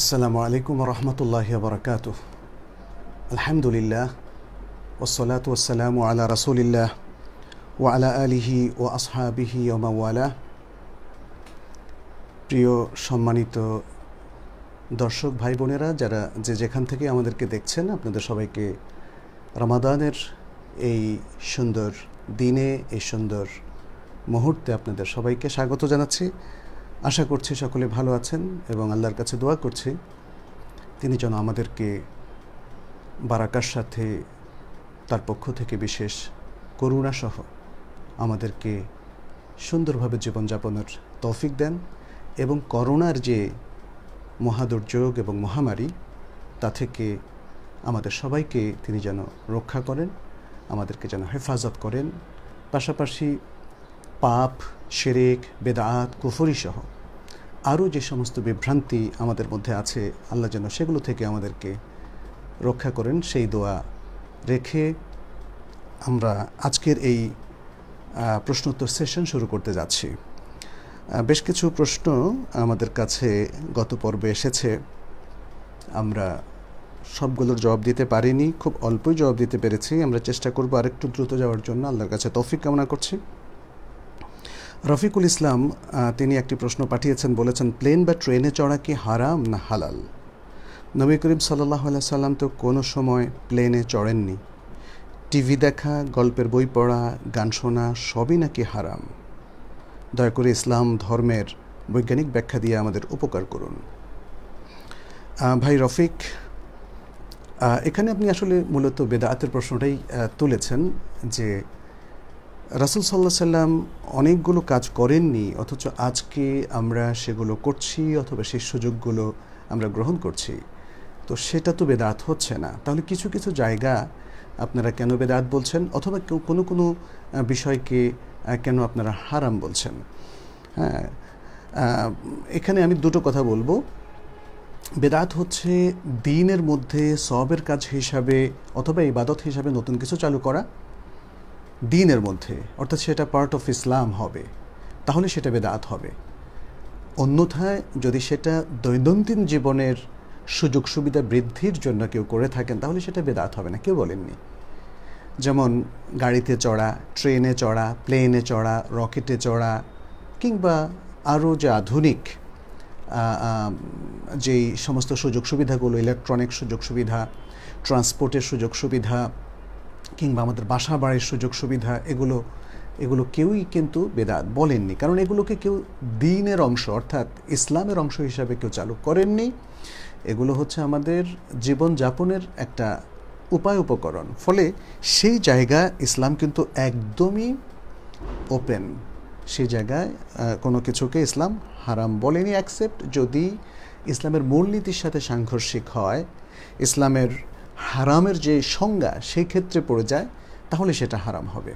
আসসালামু আলাইকুম রহমতুল্লাহ বরকাত আলহামদুলিল্লাহ ওসলাত ওসালামু আলা রসুলিল্লাহ ও আলা আলিহি ও আসহাবিহি ওমাওয়ালা প্রিয় সম্মানিত দর্শক ভাই বোনেরা যারা যে যেখান থেকে আমাদেরকে দেখছেন, আপনাদের সবাইকে রমাদানের এই সুন্দর দিনে, এই সুন্দর মুহূর্তে আপনাদের সবাইকে স্বাগত জানাচ্ছি। আশা করছি সকলে ভালো আছেন এবং আল্লাহর কাছে দোয়া করছি। তিনি যেন আমাদেরকে বারাকার সাথে তার পক্ষ থেকে বিশেষ করুণাসহ আমাদেরকে সুন্দরভাবে জীবনযাপনের তৌফিক দেন এবং করোনার যে মহাদুর্যোগ এবং মহামারী, তা থেকে আমাদের সবাইকে তিনি যেন রক্ষা করেন, আমাদেরকে যেন হেফাজত করেন। পাশাপাশি পাপ, শেরেক, বেদাত কুফরি সহ আরও যে সমস্ত বিভ্রান্তি আমাদের মধ্যে আছে, আল্লাহ যেন সেগুলো থেকে আমাদেরকে রক্ষা করেন, সেই দোয়া রেখে আমরা আজকের এই প্রশ্নোত্তর সেশন শুরু করতে যাচ্ছি। বেশ কিছু প্রশ্ন আমাদের কাছে গত পর্বে এসেছে। আমরা সবগুলোর জবাব দিতে পারিনি, খুব অল্পই জবাব দিতে পেরেছি। আমরা চেষ্টা করব আরেকটু দ্রুত যাওয়ার জন্য। আল্লাহর কাছে তৌফিক কামনা করছি। রফিকুল ইসলাম তিনি একটি প্রশ্ন পাঠিয়েছেন, বলেছেন, প্লেন বা ট্রেনে চড়া কি হারাম না হালাল? নবী করিম সাল্লাহ সাল্লাম তো কোনো সময় প্লেনে চড়েননি। টিভি দেখা, গল্পের বই পড়া, গান শোনা, সবই নাকি হারাম? দয়া করে ইসলাম ধর্মের বৈজ্ঞানিক ব্যাখ্যা দিয়ে আমাদের উপকার করুন। ভাই রফিক এখানে আপনি আসলে মূলত বেদাতের প্রশ্নটাই তুলেছেন যে রাসুল সাল্লাহ সাল্লাম অনেকগুলো কাজ করেননি, অথচ আজকে আমরা সেগুলো করছি অথবা সেই সুযোগগুলো আমরা গ্রহণ করছি। তো সেটা তো বেদাত হচ্ছে না। তাহলে কিছু কিছু জায়গা আপনারা কেন বেদাত বলছেন? অথবা কোনো কোনো বিষয়কে কেন আপনারা হারাম বলছেন? হ্যাঁ এখানে আমি দুটো কথা বলব। বেদাত হচ্ছে দিনের মধ্যে সবের কাজ হিসাবে অথবা ইবাদত হিসাবে নতুন কিছু চালু করা। দিনের মধ্যে, অর্থাৎ সেটা পার্ট অফ ইসলাম হবে, তাহলে সেটা বেদাত হবে। অন্যথায় যদি সেটা দৈনন্দিন জীবনের সুযোগ সুবিধা বৃদ্ধির জন্য কেউ করে থাকেন, তাহলে সেটা বেদাত হবে না, কেউ বলেননি। যেমন গাড়িতে চড়া, ট্রেনে চড়া, প্লেনে চড়া, রকেটে চড়া, কিংবা আরও যে আধুনিক যেই সমস্ত সুযোগ সুবিধাগুলো ইলেকট্রনিক সুযোগ সুবিধা ট্রান্সপোর্টের সুযোগ সুবিধা কিংবা আমাদের বাসা বাড়ির সুযোগ সুবিধা, এগুলো এগুলো কেউই কিন্তু বেদাত বলেননি। কারণ এগুলোকে কেউ দিনের অংশ, অর্থাৎ ইসলামের অংশ হিসাবে কেউ চালু করেননি। এগুলো হচ্ছে আমাদের জীবনযাপনের একটা উপায় উপকরণ। ফলে সেই জায়গা ইসলাম কিন্তু একদমই ওপেন সেই জায়গায় কোনো কিছুকে ইসলাম হারাম বলেনি অ্যাকসেপ্ট যদি ইসলামের মূলনীতির সাথে সাংঘর্ষিক হয়, ইসলামের হারামের যে সংজ্ঞা সেই ক্ষেত্রে পড়ে যায়, তাহলে সেটা হারাম হবে।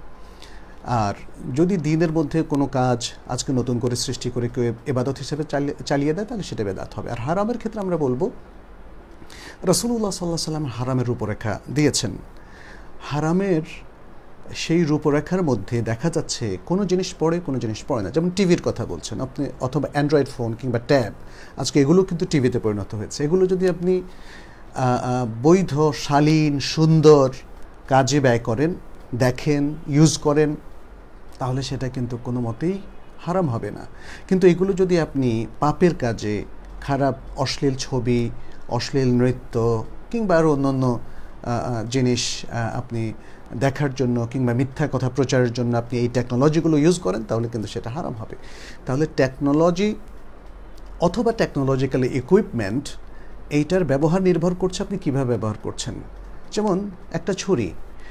আর যদি দিনের মধ্যে কোনো কাজ আজকে নতুন করে সৃষ্টি করে কেউ এবাদত হিসেবে চালিয়ে দেয়, তাহলে সেটা বেদাত হবে। আর হারামের ক্ষেত্রে আমরা বলব রসুল্লাহ সাল্লাহ সাল্লাম হারামের রূপরেখা দিয়েছেন। হারামের সেই রূপরেখার মধ্যে দেখা যাচ্ছে কোনো জিনিস পড়ে, কোনো জিনিস পড়ে না। যেমন টিভির কথা বলছেন আপনি, অথবা অ্যান্ড্রয়েড ফোন কিংবা ট্যাব, আজকে এগুলো কিন্তু টিভিতে পরিণত হয়েছে। এগুলো যদি আপনি বৈধ, শালীন, সুন্দর কাজে ব্যয় করেন, দেখেন ইউজ করেন, তাহলে সেটা কিন্তু কোনো মতেই হারাম হবে না। কিন্তু এগুলো যদি আপনি পাপের কাজে, খারাপ, অশ্লীল ছবি, অশ্লীল নৃত্য কিংবা আরও অন্যান্য জিনিস আপনি দেখার জন্য কিংবা মিথ্যা কথা প্রচারের জন্য আপনি এই টেকনোলজিগুলো ইউজ করেন, তাহলে কিন্তু সেটা হারাম হবে। তাহলে টেকনোলজি অথবা টেকনোলজিক্যাল ইকুইপমেন্ট এইটার ব্যবহার নির্ভর করছে আপনি কীভাবে ব্যবহার করছেন। যেমন একটা ছুরি,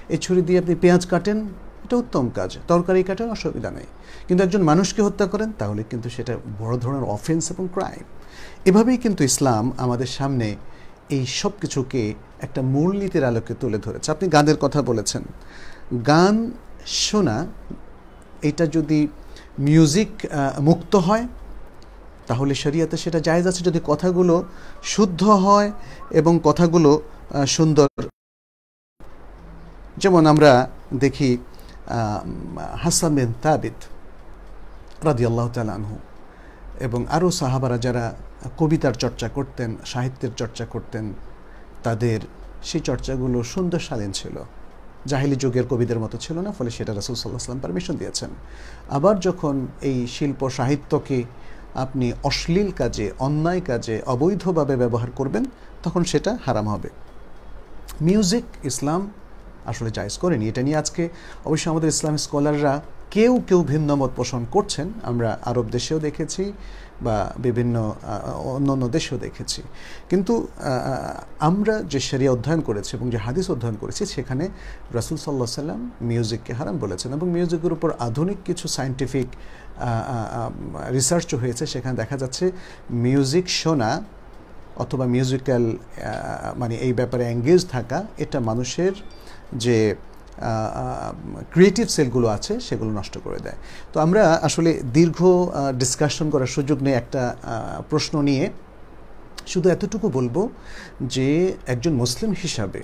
এই ছুরি দিয়ে আপনি পেঁয়াজ কাটেন, এটা উত্তম কাজ, তরকারি কাটেন, অসুবিধা নেই। কিন্তু একজন মানুষকে হত্যা করেন, তাহলে কিন্তু সেটা বড় ধরনের অফেন্স এবং ক্রাইম এভাবেই কিন্তু ইসলাম আমাদের সামনে এই সব কিছুকে একটা মূলনীতির আলোকে তুলে ধরেছে। আপনি গানের কথা বলেছেন। গান শোনা, এটা যদি মিউজিক মুক্ত হয় তাহলে শরিয়াতে সেটা জায়জ আছে যদি কথাগুলো শুদ্ধ হয় এবং কথাগুলো সুন্দর। যেমন আমরা দেখি হাসান বিন তাবিদ রাদি আল্লাহ তালানহু এবং আরও সাহাবারা যারা কবিতার চর্চা করতেন, সাহিত্যের চর্চা করতেন, তাদের সেই চর্চাগুলো সুন্দর শালীন ছিল। জাহিলি যুগের কবিদের মতো ছিল না, ফলে সেটা রাসুল সাল্লাহ সাল্লাম পারমিশন দিয়েছেন। আবার যখন এই শিল্প সাহিত্যকে আপনি অশ্লীল কাজে, অন্যায় কাজে অবৈধভাবে ব্যবহার করবেন, তখন সেটা হারাম হবে। মিউজিক ইসলাম আসলে জায়জ করেনি। এটা নিয়ে আজকে অবশ্যই আমাদের ইসলাম স্কলাররা কেউ কেউ ভিন্ন মত পোষণ করছেন। আমরা আরব দেশেও দেখেছি বা বিভিন্ন অন্য অন্য দেশেও দেখেছি। কিন্তু আমরা যে সেরিয়া অধ্যয়ন করেছি এবং যে হাদিস অধ্যয়ন করেছি, সেখানে রাসুল সাল্লাহ সাল্লাম মিউজিককে হারাম বলেছেন এবং মিউজিকের উপর আধুনিক কিছু সায়েন্টিফিক রিসার্চও হয়েছে, সেখানে দেখা যাচ্ছে মিউজিক শোনা অথবা মিউজিক্যাল মানে এই ব্যাপারে এঙ্গেজ থাকা, এটা মানুষের যে ক্রিয়েটিভ সেলগুলো আছে, সেগুলো নষ্ট করে দেয়। তো আমরা আসলে দীর্ঘ ডিসকাশন করার সুযোগ নেই একটা প্রশ্ন নিয়ে। শুধু এতটুকু বলব যে, একজন মুসলিম হিসাবে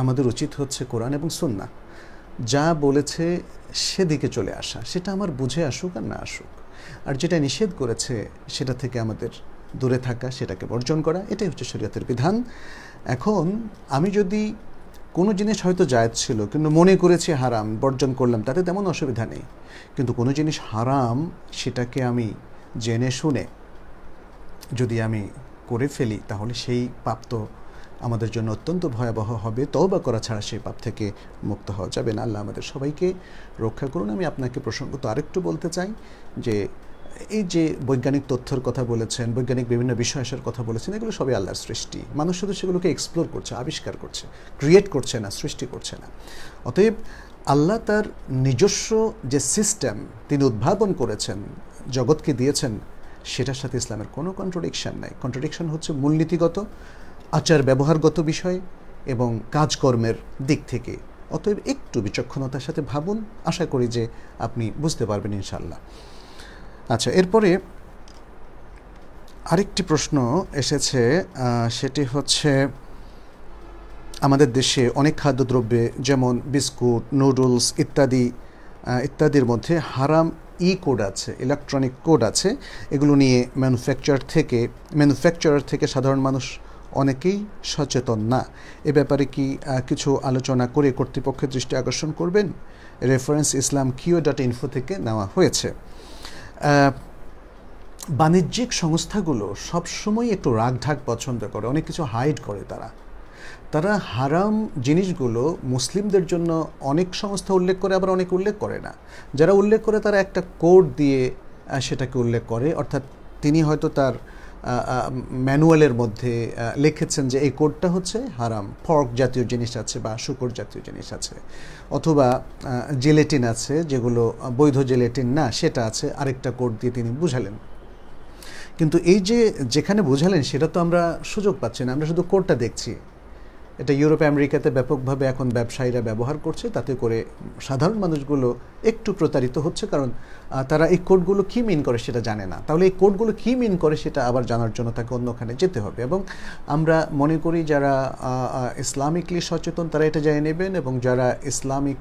আমাদের উচিত হচ্ছে কোরআন এবং সন্না যা বলেছে সেদিকে চলে আসা, সেটা আমার বুঝে আসুক আর না আসুক। আর যেটা নিষেধ করেছে সেটা থেকে আমাদের দূরে থাকা, সেটাকে বর্জন করা, এটাই হচ্ছে শরীয়তের বিধান। এখন আমি যদি কোনো জিনিস হয়তো জায়জ ছিল, কিন্তু মনে করেছি হারাম, বর্জন করলাম, তাতে তেমন অসুবিধা নেই। কিন্তু কোনো জিনিস হারাম, সেটাকে আমি জেনে শুনে যদি আমি করে ফেলি, তাহলে সেই পাপ তো আমাদের জন্য অত্যন্ত ভয়াবহ হবে। তওবা করা ছাড়া সেই পাপ থেকে মুক্ত হওয়া যাবে না। আল্লাহ আমাদের সবাইকে রক্ষা করুন। আমি আপনাকে প্রসঙ্গত আরেকটু বলতে চাই যে, এই যে বৈজ্ঞানিক তথ্যের কথা বলেছেন, বৈজ্ঞানিক বিভিন্ন বিষয় আসার কথা বলেছেন, এগুলো সবই আল্লাহর সৃষ্টি। মানুষ শুধু সেগুলোকে এক্সপ্লোর করছে, আবিষ্কার করছে ক্রিয়েট করছে না, সৃষ্টি করছে না। অতএব আল্লাহ তার নিজস্ব যে সিস্টেম তিনি উদ্ভাবন করেছেন, জগৎকে দিয়েছেন, সেটার সাথে ইসলামের কোনো কন্ট্রোডিকশান নাই। কন্ট্রোডিকশান হচ্ছে মূলনীতিগত আচার ব্যবহারগত বিষয় এবং কাজকর্মের দিক থেকে। অতএব একটু বিচক্ষণতার সাথে ভাবুন, আশা করি যে আপনি বুঝতে পারবেন ইনশাল্লাহ আচ্ছা এরপরে আরেকটি প্রশ্ন এসেছে সেটি হচ্ছে, আমাদের দেশে অনেক খাদ্যদ্রব্যে যেমন বিস্কুট, নুডলস ইত্যাদি ইত্যাদির মধ্যে হারাম ই কোড আছে, ইলেকট্রনিক কোড আছে। এগুলো নিয়ে ম্যানুফ্যাকচার থেকে, ম্যানুফ্যাকচারার থেকে সাধারণ মানুষ অনেকেই সচেতন না। এ ব্যাপারে কি কিছু আলোচনা করে কর্তৃপক্ষের দৃষ্টি আকর্ষণ করবেন? রেফারেন্স ইসলাম কিও ডট ইনফো থেকে নেওয়া হয়েছে। বাণিজ্যিক সংস্থাগুলো সবসময় একটু রাগঢাক পছন্দ করে, অনেক কিছু হাইড করে তারা। তারা হারাম জিনিসগুলো মুসলিমদের জন্য অনেক সংস্থা উল্লেখ করে, আবার অনেক উল্লেখ করে না। যারা উল্লেখ করে তারা একটা কোড দিয়ে সেটাকে উল্লেখ করে, অর্থাৎ তিনি হয়তো তার ম্যানুয়ালের মধ্যে লিখেছেন যে এই কোডটা হচ্ছে হারাম, ফর্ক জাতীয় জিনিস আছে বা শুকর জাতীয় জিনিস আছে, অথবা জেলেটিন আছে যেগুলো বৈধ জেলেটিন না, সেটা আছে, আরেকটা কোড দিয়ে তিনি বুঝালেন। কিন্তু এই যে যেখানে বুঝালেন, সেটা তো আমরা সুযোগ পাচ্ছি না, আমরা শুধু কোডটা দেখছি। এটা ইউরোপ, আমেরিকাতে ব্যাপকভাবে এখন ব্যবসায়ীরা ব্যবহার করছে, তাতে করে সাধারণ মানুষগুলো একটু প্রতারিত হচ্ছে, কারণ তারা এই কোডগুলো কী মিন করে সেটা জানে না। তাহলে এই কোডগুলো কী মিন করে সেটা আবার জানার জন্য তাকে অন্যখানে যেতে হবে এবং আমরা মনে করি যারা ইসলামিকলি সচেতন তারা এটা জেনে নেবেন এবং যারা ইসলামিক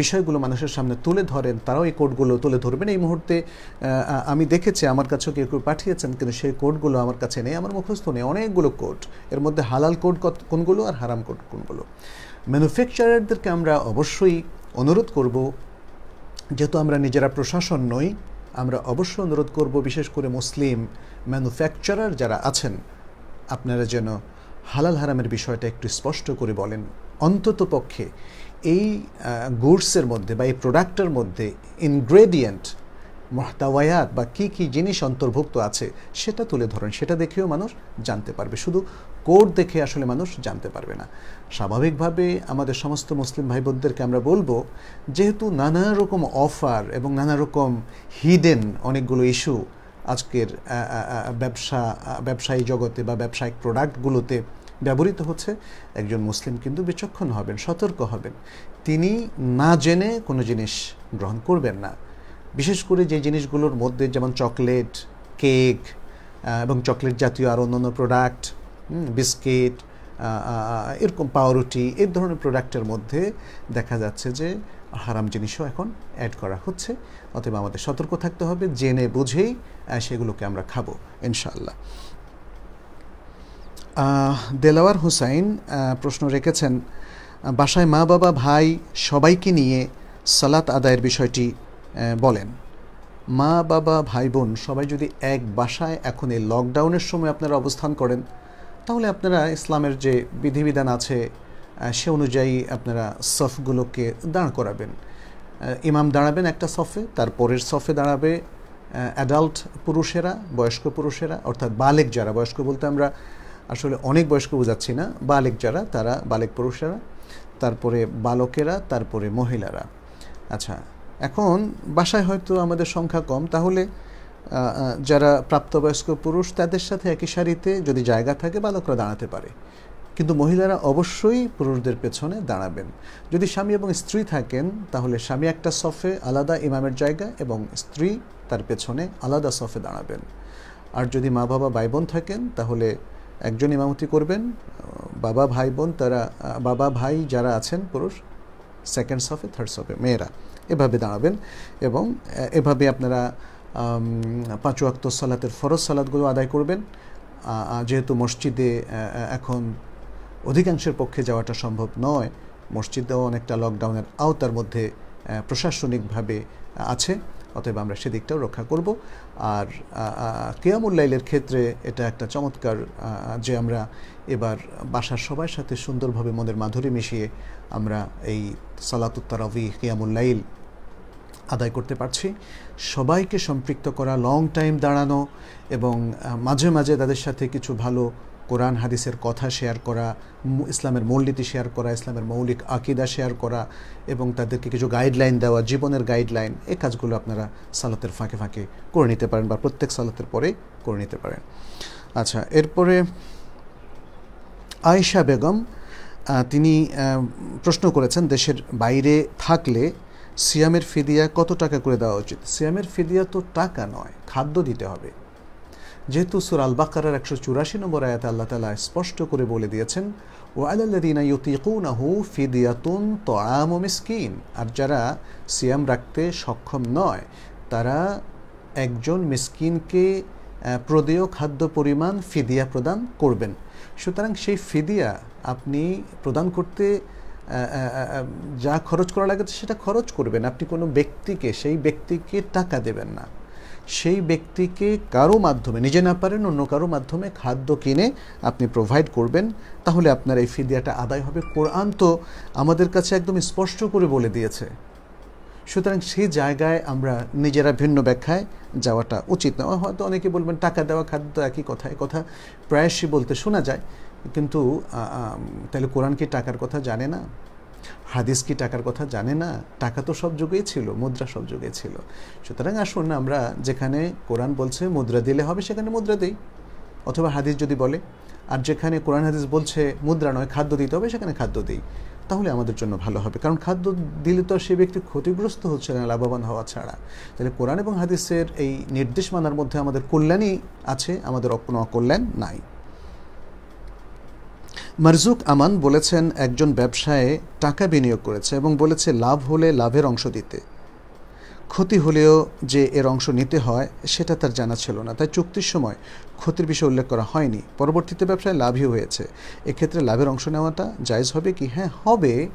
বিষয়গুলো মানুষের সামনে তুলে ধরেন তারাও এই কোডগুলো তুলে ধরবেন। এই মুহূর্তে আমি দেখেছি আমার কাছেও কেউ কেউ পাঠিয়েছেন কিন্তু সেই কোডগুলো আমার কাছে নেই, আমার মুখস্থ নেই। অনেকগুলো কোড, এর মধ্যে হালাল কোড কোনগুলো আর হারাম কোড কোনগুলো। ম্যানুফ্যাকচারারদেরকে আমরা অবশ্যই অনুরোধ করব যেহেতু আমরা নিজেরা প্রশাসন নই, আমরা অবশ্যই অনুরোধ করব বিশেষ করে মুসলিম ম্যানুফ্যাকচারার যারা আছেন, আপনারা যেন হালাল হারামের বিষয়টা একটু স্পষ্ট করে বলেন। অন্তত পক্ষে এই গুডসের মধ্যে বা এই প্রোডাক্টের মধ্যে ইনগ্রেডিয়েন্ট মহতাওয়ায়াত বা কি কি জিনিস অন্তর্ভুক্ত আছে সেটা তুলে ধরেন। সেটা দেখেও মানুষ জানতে পারবে। শুধু কোড দেখে আসলে মানুষ জানতে পারবে না। স্বাভাবিকভাবে আমাদের সমস্ত মুসলিম ভাই বোনদেরকে আমরা বলব, যেহেতু নানা রকম অফার এবং নানা রকম হিডেন অনেকগুলো ইস্যু আজকের ব্যবসা ব্যবসায়ী জগতে বা ব্যবসায়িক প্রোডাক্টগুলোতে ব্যবহৃত হচ্ছে, একজন মুসলিম কিন্তু বিচক্ষণ হবেন, সতর্ক হবেন। তিনি না জেনে কোনো জিনিস গ্রহণ করবেন না। বিশেষ করে যে জিনিসগুলোর মধ্যে যেমন চকলেট কেক এবং চকলেট জাতীয় আর অন্যান্য প্রোডাক্ট বিস্কিট এরকম পাউরুটি এই ধরনের প্রোডাক্টের মধ্যে দেখা যাচ্ছে যে হারাম জিনিসও এখন অ্যাড করা হচ্ছে। অতএব আমাদের সতর্ক থাকতে হবে, জেনে বুঝেই সেগুলোকে আমরা খাব ইনশাল্লাহ দেলাওয়ার হুসাইন প্রশ্ন রেখেছেন বাসায় মা, বাবা, ভাই সবাইকে নিয়ে সালাত আদায়ের বিষয়টি বলেন। মা, বাবা, ভাই, বোন সবাই যদি এক বাসায় এখন এই লকডাউনের সময় আপনারা অবস্থান করেন তাহলে আপনারা ইসলামের যে বিধিবিধান আছে সে অনুযায়ী আপনারা সফগুলোকে দাঁড় করাবেন। ইমাম দাঁড়াবেন একটা সফে, তার পরের সফে দাঁড়াবে অ্যাডাল্ট পুরুষেরা, বয়স্ক পুরুষেরা, অর্থাৎ বালেক যারা, বয়স্ক বলতে আমরা আসলে অনেক বয়স্ক বোঝাচ্ছি না, বালেক যারা, তারা বালেক পুরুষেরা, তারপরে বালকেরা, তারপরে মহিলারা। আচ্ছা এখন বাসায় হয়তো আমাদের সংখ্যা কম, তাহলে যারা প্রাপ্তবয়স্ক পুরুষ, তাদের সাথে একই সারিতে যদি জায়গা থাকে, বালকরা দাঁড়াতে পারে। কিন্তু মহিলারা অবশ্যই পুরুষদের পেছনে দাঁড়াবেন। যদি স্বামী এবং স্ত্রী থাকেন, তাহলে স্বামী একটা সফে আলাদা ইমামের জায়গা এবং স্ত্রী তার পেছনে আলাদা সফে দাঁড়াবেন। আর যদি মা, বাবা ভাই বোন থাকেন, তাহলে একজন ইমামতি করবেন। বাবা ভাই বোন তারা, বাবা, ভাই যারা আছেন পুরুষ সেকেন্ড সফে থার্ড সফে, মেয়েরা এভাবে দাঁড়াবেন এবং এভাবে আপনারা পাঁচ ওয়াক্ত সালাতের ফরজ সালাদগুলো আদায় করবেন। যেহেতু মসজিদে এখন অধিকাংশের পক্ষে যাওয়াটা সম্ভব নয়, মসজিদেও অনেকটা লকডাউনের আওতার মধ্যে প্রশাসনিকভাবে আছে, অতএব আমরা সেদিকটাও রক্ষা করব। আর কেয়ামুল্লাইলের ক্ষেত্রে এটা একটা চমৎকার যে আমরা এবার বাসার সবার সাথে সুন্দরভাবে মনের মাধুরী মিশিয়ে আমরা এই সালাতুত্তারাভি কিয়ামুল্লাইল আদায় করতে পারছি। সবাইকে সম্পৃক্ত করা লং টাইম দাঁড়ানো এবং মাঝে মাঝে তাদের সাথে কিছু ভালো কোরআন হাদিসের কথা শেয়ার করা ইসলামের মূলনীতি শেয়ার করা, ইসলামের মৌলিক আকিদা শেয়ার করা এবং তাদেরকে কিছু গাইডলাইন দেওয়া, জীবনের গাইডলাইন এই কাজগুলো আপনারা সালাতের ফাঁকে ফাঁকে করে নিতে পারেন বা প্রত্যেক সালাতের পরে করে নিতে পারেন। আচ্ছা এরপরে আয়েশা বেগম তিনি প্রশ্ন করেছেন, দেশের বাইরে থাকলে সিয়ামের ফিদিয়া কত টাকা করে দেওয়া উচিত? সিয়ামের ফিদিয়া তো টাকা নয়, খাদ্য দিতে হবে। যেহেতু সুর আল বাকারের একশো চুরাশি নম্বর আয়াত আল্লাহ তালা স্পষ্ট করে বলে দিয়েছেন ও ইউতিকুনাহু ফিদিয়াতুন তোয়াম মিসকিন। আর যারা সিয়াম রাখতে সক্ষম নয়, তারা একজন মিসকিনকে প্রদেয় খাদ্য পরিমাণ ফিদিয়া প্রদান করবেন। সুতরাং সেই ফিদিয়া আপনি প্রদান করতে যা খরচ করা লাগে সেটা খরচ করবেন। আপনি কোনো ব্যক্তিকে, সেই ব্যক্তিকে টাকা দেবেন না। সেই ব্যক্তিকে কারও মাধ্যমে, নিজে না পারেন, অন্য কারও মাধ্যমে খাদ্য কিনে আপনি প্রোভাইড করবেন, তাহলে আপনার এই ফিদিয়াটা আদায় হবে। কোরআন তো আমাদের কাছে একদম স্পষ্ট করে বলে দিয়েছে। সুতরাং সেই জায়গায় আমরা নিজেরা ভিন্ন ব্যাখ্যায় যাওয়াটা উচিত না। হয়তো অনেকে বলবেন, টাকা দেওয়া খাদ্য একই কথা কথা। প্রায়শই বলতে শোনা যায়। কিন্তু তাহলে কোরআন কি টাকার কথা জানে না? হাদিস কি টাকার কথা জানে না? টাকা তো সব যুগেই ছিল, মুদ্রা সব যুগে ছিল। সুতরাং আসুন আমরা যেখানে কোরআন বলছে, মুদ্রা দিলে হবে সেখানে মুদ্রা দিই। অথবা হাদিস যদি বলে, আর যেখানে কোরআন হাদিস বলছে, মুদ্রা নয়, খাদ্য দিতে হবে, সেখানে খাদ্য দিই। তাহলে আমাদের জন্য ভালো হবে। কারণ খাদ্য দিলে তো সে ব্যক্তি ক্ষতিগ্রস্ত হচ্ছে না, লাভবান হওয়া ছাড়া। তাহলে কোরআন এবং হাদিসের এই নির্দেশ মানার মধ্যে আমাদের কল্যাণই আছে, আমাদের কোনো অকল্যাণ নাই। মারজুক আমান বলেছেন, একজন ব্যবসায়ে টাকা বিনিয়োগ করেছে এবং বলেছে, লাভ হলে লাভের অংশ দিতে। ক্ষতি হলেও যে এর অংশ নিতে হয়, সেটা তার জানা ছিল না। তাই চুক্তির সময় ক্ষতির বিষয়ে উল্লেখ করা হয়নি। পরবর্তীতে ব্যবসায় লাভই হয়েছে। এক্ষেত্রে লাভের অংশ নেওয়াটা জায়জ হবে কি? হ্যাঁ হবে।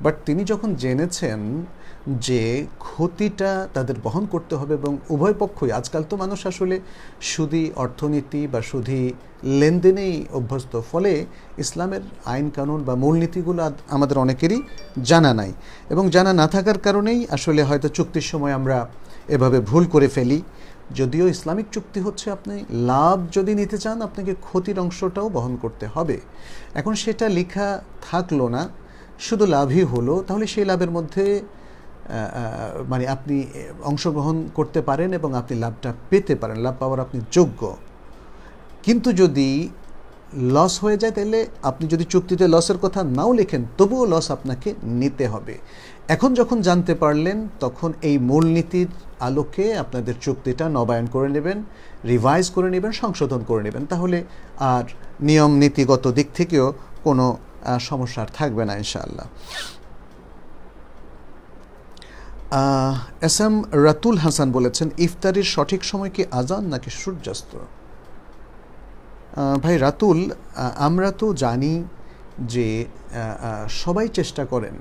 বাট তিনি যখন জেনেছেন যে ক্ষতিটা তাদের বহন করতে হবে এবং উভয় পক্ষই, আজকাল তো মানুষ আসলে সুদি অর্থনীতি বা সুদি লেনদেনেই অভ্যস্ত। ফলে ইসলামের আইন কানুন বা মূলনীতিগুলো আমাদের অনেকেরই জানা নাই এবং জানা না থাকার কারণেই আসলে হয়তো চুক্তির সময় আমরা এভাবে ভুল করে ফেলি। যদিও ইসলামিক চুক্তি হচ্ছে আপনি লাভ যদি নিতে চান, আপনাকে ক্ষতির অংশটাও বহন করতে হবে। এখন সেটা লেখা থাকল না, শুধু লাভই হলো, তাহলে সেই লাভের মধ্যে মানে আপনি অংশগ্রহণ করতে পারেন এবং আপনি লাভটা পেতে পারেন। লাভ পাওয়ার আপনি যোগ্য। কিন্তু যদি লস হয়ে যায়, তাহলে আপনি যদি চুক্তিতে লসের কথা নাও লেখেন, তবুও লস আপনাকে নিতে হবে। এখন যখন জানতে পারলেন, তখন এই মূলনীতির আলোকে আপনাদের চুক্তিটা নবায়ন করে নেবেন রিভাইজ করে নেবেন, সংশোধন করে নেবেন। তাহলে আর নিয়ম নীতিগত দিক থেকেও কোনো সমস্যা থাকবে না, ইনশাআল্লাহ। এস এম রাতুল হাসান বলেছেন, ইফতারির সঠিক সময় কি আজান নাকি সূর্যাস্ত? ভাই রাতুল আমরা তো জানি যে সবাই চেষ্টা করেন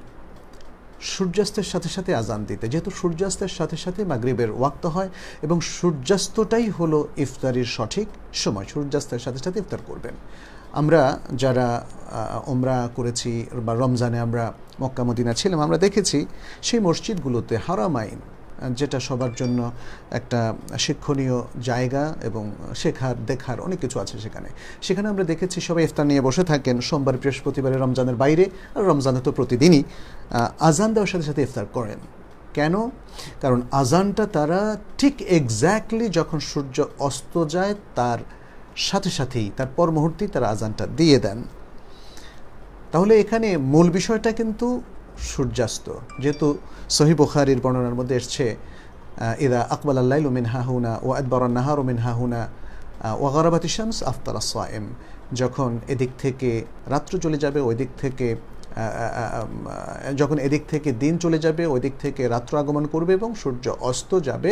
সূর্যাস্তের সাথে সাথে আজান দিতে। যেহেতু সূর্যাস্তের সাথে সাথে মাগরিবের ওয়াক্ত হয় এবং সূর্যাস্তটাই হলো ইফতারির সঠিক সময়, সূর্যাস্তের সাথে সাথে ইফতার করবেন। আমরা যারা ওমরা করেছি বা রমজানে আমরা মক্কা মদিনা ছিলাম, আমরা দেখেছি সেই মসজিদগুলোতে হারামাইন যেটা সবার জন্য একটা শিক্ষণীয় জায়গা এবং শেখার, দেখার অনেক কিছু আছে সেখানে। সেখানে আমরা দেখেছি সবাই ইফতার নিয়ে বসে থাকেন। সোমবার বৃহস্পতিবারে রমজানের বাইরে, আর রমজানে তো প্রতিদিনই। আজান দেওয়ার সাথে সাথে ইফতার করেন। কেন? কারণ আজানটা তারা ঠিক এক্স্যাক্টলি যখন সূর্য অস্ত যায়, তার সাথে সাথেই, তার পর মুহূর্তেই তারা আজানটা দিয়ে দেন। তাহলে এখানে মূল বিষয়টা কিন্তু সূর্যাস্ত। যেহেতু সহি বুখারির বর্ণনার মধ্যে এসছে ইদা আকবাল আল্লাহ মিন হাহুনা ও আকবর নাহার মিন হাহুনা ও গরাবাতি শামস আফতার সায়েম যখন এদিক থেকে রাত্র চলে যাবে ওই দিক থেকে যখন এদিক থেকে দিন চলে যাবে ওই দিক থেকে রাত্র আগমন করবে এবং সূর্য অস্ত যাবে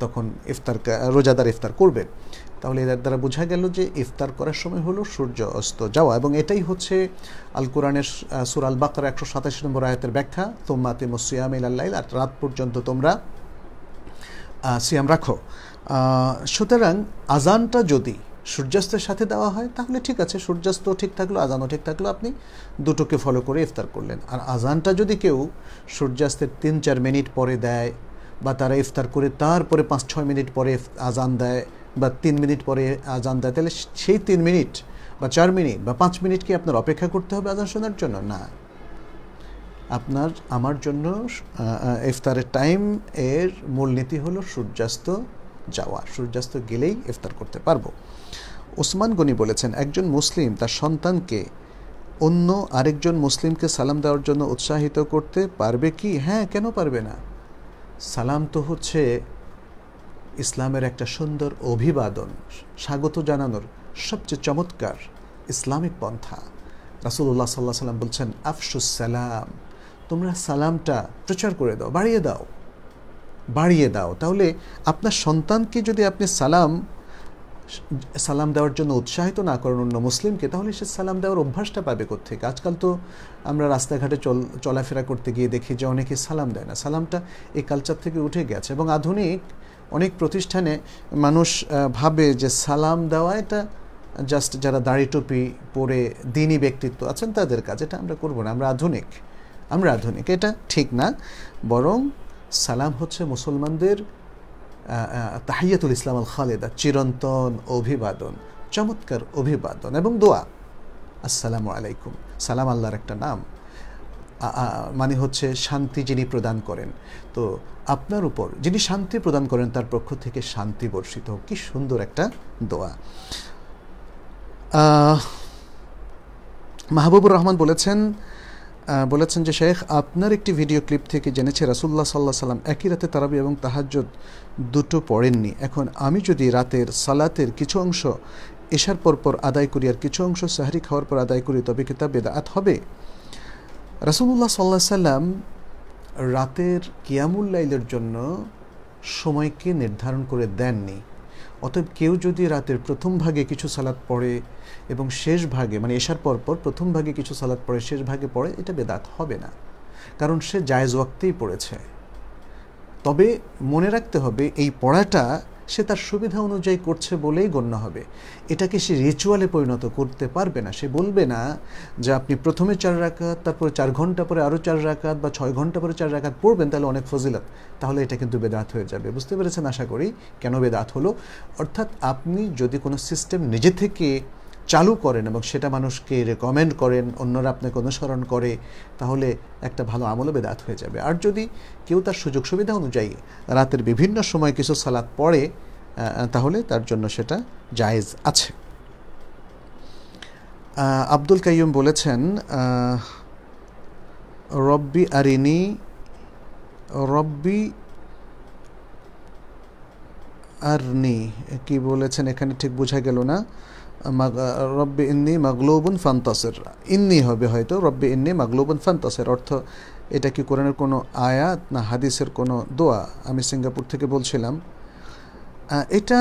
তখন ইফতার রোজাদার ইফতার করবে। তাহলে এদের দ্বারা বোঝা গেল যে ইফতার করার সময় হলো সূর্য অস্ত যাওয়া এবং এটাই হচ্ছে আল কোরআনের সুর আল বাকার একশো সাতাশি নম্বর আয়াতের ব্যাখ্যা তোমাতে মুসিয়াম ইল্লাহ আর রাত পর্যন্ত তোমরা সিয়াম রাখো। সুতরাং আজানটা যদি সূর্যাস্তের সাথে দেওয়া হয়, তাহলে ঠিক আছে, সূর্যাস্ত ঠিক থাকল আজানও ঠিক থাকল, আপনি দুটোকে ফলো করে ইফতার করলেন। আর আজানটা যদি কেউ সূর্যাস্তের তিন চার মিনিট পরে দেয়, বা তারা ইফতার করে তারপরে পাঁচ ছয় মিনিট পরে আজান দেয় বা তিন মিনিট পরে আজান দেয়, তাহলে সেই তিন মিনিট বা চার মিনিট বা পাঁচ মিনিট কি আপনার অপেক্ষা করতে হবে আজান শোনার জন্য? না। আপনার, আমার জন্য ইফতারের টাইম এর মূলনীতি হলো সূর্যাস্ত যাওয়া। সূর্যাস্ত গেলেই ইফতার করতে পারব। ওসমান গনি বলেছেন, একজন মুসলিম তার সন্তানকে অন্য আরেকজন মুসলিমকে সালাম দেওয়ার জন্য উৎসাহিত করতে পারবে কি? হ্যাঁ কেন পারবে না? সালাম তো হচ্ছে ইসলামের একটা সুন্দর অভিবাদন স্বাগত জানানোর সবচেয়ে চমৎকার ইসলামিক পন্থা। রাসুল্লাহ সাল্লাহ সাল্লাম বলছেন, আফসুস সালাম। তোমরা সালামটা প্রচার করে দাও, বাড়িয়ে দাও। বাড়িয়ে দাও। তাহলে আপনার সন্তানকে যদি আপনি সালাম সালাম দেওয়ার জন্য উৎসাহিত না করেন অন্য মুসলিমকে, তাহলে সে সালাম দেওয়ার অভ্যাসটা পাবে কোথেকে আজকাল তো আমরা রাস্তাঘাটে চল, চলাফেরা করতে গিয়ে দেখি যে অনেকে সালাম দেয় না। সালামটা এই কালচার থেকে উঠে গেছে এবং আধুনিক প্রতিষ্ঠানে মানুষ ভাবে যে সালাম দেওয়া এটা জাস্ট যারা দাড়ি টুপি পরে দিনই ব্যক্তিত্ব আছেন তাদের কাজ, এটা আমরা করব না, আমরা আধুনিক আমরা আধুনিক, এটা ঠিক না। বরং সালাম হচ্ছে মুসলমানদের তাহিয়াতুল ইসলাম আল খালেদা, চিরন্তন অভিবাদন, চমৎকার অভিবাদন এবং দোয়া। আসসালামু আলাইকুম। সালাম আল্লাহর একটা নাম। মানে হচ্ছে শান্তি যিনি প্রদান করেন। তো আপনার উপর, যিনি শান্তি প্রদান করেন, তার পক্ষ থেকে শান্তি বর্ষিত কি সুন্দর একটা দোয়া। মাহবুবুর রহমান বলেছেন বলেছেন যে, শেখ, আপনার একটি ভিডিও ক্লিপ থেকে জেনেছে রাসুল্লাহ সাল্লাহ সাল্লাম একই রাতে তারাবি এবং তাহাজ্জুদ দুটো পড়েননি। এখন আমি যদি রাতের সালাতের কিছু অংশ, এশার পর পর আদায় করি আর কিছু অংশ সাহারি খাওয়ার পর আদায় করি, তবে কি তা বেদাত হবে? রাসুল্লাহ সাল্লাহ সাল্লাম রাতের কিয়ামুল্লাইলের জন্য সময়কে নির্ধারণ করে দেননি। অতএব কেউ যদি রাতের প্রথম ভাগে কিছু সালাদ পড়ে এবং শেষ ভাগে মানে এসার পর পর প্রথম ভাগে কিছু সালাদ পড়ে, শেষ ভাগে পড়ে, এটা বেদাত হবে না। কারণ সে জায়জ ওয়াক্তেই পড়েছে। তবে মনে রাখতে হবে, এই পড়াটা সে তার সুবিধা অনুযায়ী করছে বলেই গণ্য হবে। এটাকে সে রিচুয়ালে পরিণত করতে পারবে না। সে বলবে না যে আপনি প্রথমে চার রাকাত, তারপরে চার ঘণ্টা পরে আরও চার রাকাত বা ছয় ঘণ্টা পরে চার রাকাত পড়বেন, তাহলে অনেক ফজিলাত। তাহলে এটা কিন্তু বেদাত হয়ে যাবে। বুঝতে পেরেছেন আশা করি? কেন বেদাত হলো? অর্থাৎ আপনি যদি কোনো সিস্টেম নিজে থেকে চালু করেন এবং সেটা মানুষকে রেকমেন্ড করেন, অন্যরা আপনাকে অনুসরণ করে, তাহলে একটা ভালো আমলও বেদাত হয়ে যাবে। আর যদি কেউ তার সুযোগ সুবিধা অনুযায়ী রাতের বিভিন্ন সময় কিছু সালাদ পড়ে তাহলে তার জন্য সেটা জায়েজ আছে। আব্দুল কাইয়ুম বলেছেন রব্বি আরিনি, রব্বি আরনি, কি বলেছেন এখানে ঠিক বোঝা গেল না। রব্বি ইন্নি মাগলুবুন ফান্তাসের। ইন্নি হবে হয়তো, রব্বি ইন্নি মাগলুবুন ফান্তাসের। অর্থ, এটা কি কোরআনের কোনো আয়াত না হাদিসের কোনো দোয়া? আমি সিঙ্গাপুর থেকে বলছিলাম। এটা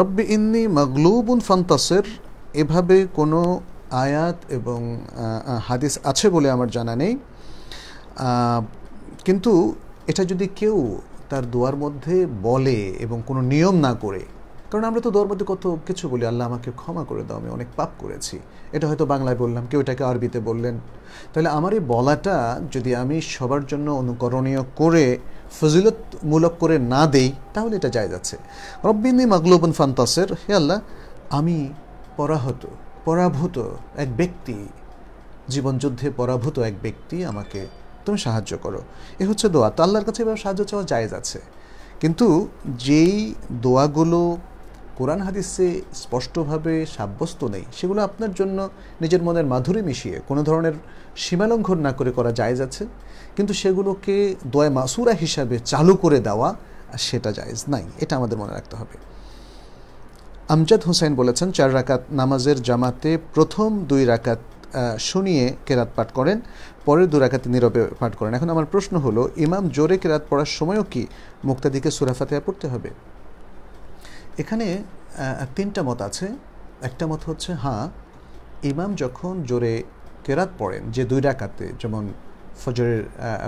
রব্বি ইন্নি মাগলুবুন ফান্তাসের, এভাবে কোনো আয়াত এবং হাদিস আছে বলে আমার জানা নেই। কিন্তু এটা যদি কেউ তার দোয়ার মধ্যে বলে এবং কোনো নিয়ম না করে কারণ আমরা তো দোয়ার মধ্যে কত কিছু বলি, আল্লাহ আমাকে ক্ষমা করে দাও, আমি অনেক পাপ করেছি। এটা হয়তো বাংলায় বললাম, কেউ এটাকে আরবিতে বললেন। তাহলে আমার এই বলাটা যদি আমি সবার জন্য অনুকরণীয় করে, ফজিলতমূলক করে না দেই, তাহলে এটা যায় যাচ্ছে রব্বিনী মাগলুবন ফান্তাসের, হে আল্লাহ, আমি পরাহত, পরাভূত এক ব্যক্তি, জীবনযুদ্ধে পরাভূত এক ব্যক্তি আমাকে তুমি সাহায্য করো। এ হচ্ছে দোয়া। তো আল্লাহর কাছে এবার সাহায্য চাওয়া যায় যাচ্ছে কিন্তু যেই দোয়াগুলো কোরআন হাদিসে স্পষ্টভাবে সাব্যস্ত নেই। সেগুলো আপনার জন্য নিজের মনের মাধুরী মিশিয়ে কোনো ধরনের সীমালঙ্ঘন না করে করা জায়েজ আছে, কিন্তু সেগুলোকে দোয়া মাসুরা হিসাবে চালু করে দেওয়া সেটা জায়েজ নাই। এটা আমাদের মনে রাখতে হবে। আমজাদ হোসেন বলেছেন, চার রাকাত নামাজের জামাতে প্রথম দুই রাকাত শুনিয়ে কেরাত পাঠ করেন, পরের দু রাকাতে নীরবে পাঠ করেন। এখন আমার প্রশ্ন হলো, ইমাম জোরে কেরাত পড়ার সময়ও কি মুক্তাদিকে সুরাফাতে পড়তে হবে? এখানে তিনটা মত আছে। একটা মত হচ্ছে হ্যাঁ ইমাম যখন জোরে কেরাত পড়েন, যে দুই রাকাতে, যেমন ফজরের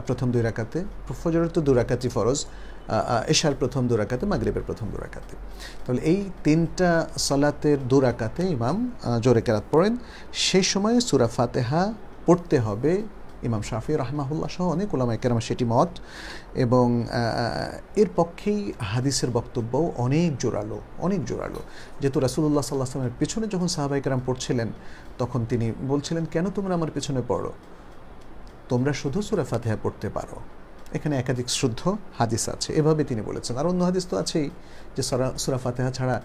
প্রথম দুই রাকাতে, ফজরের তো দু রাকাতই ফরজ এশার প্রথম দুরাকাতে মাগরীবের প্রথম দুরাকাতে তাহলে এই তিনটা সলাতের দুরাকাতে ইমাম জোরে কেরাত পড়েন। সেই সময় সুরা ফাতেহা পড়তে হবে ইমাম শাফি রাহমাহুল্লাহ সহ অনেক ওলামায় কেরাম সেটি মত এবং এর পক্ষেই হাদিসের বক্তব্যও অনেক জোরালো অনেক জোরালো। যেহেতু রাসুল্লাহ সাল্লাহ আসলামের পেছনে যখন সাহাবাই কেরাম পড়ছিলেন, তখন তিনি বলছিলেন, কেন তোমরা আমার পেছনে পড়ো? তোমরা শুধু সুরা ফাতেহা পড়তে পারো। এখানে একাধিক শুদ্ধ হাদিস আছে, এভাবে তিনি বলেছেন। আর অন্য হাদিস তো আছেই যে সরা, সুরা ফাতেহা ছাড়া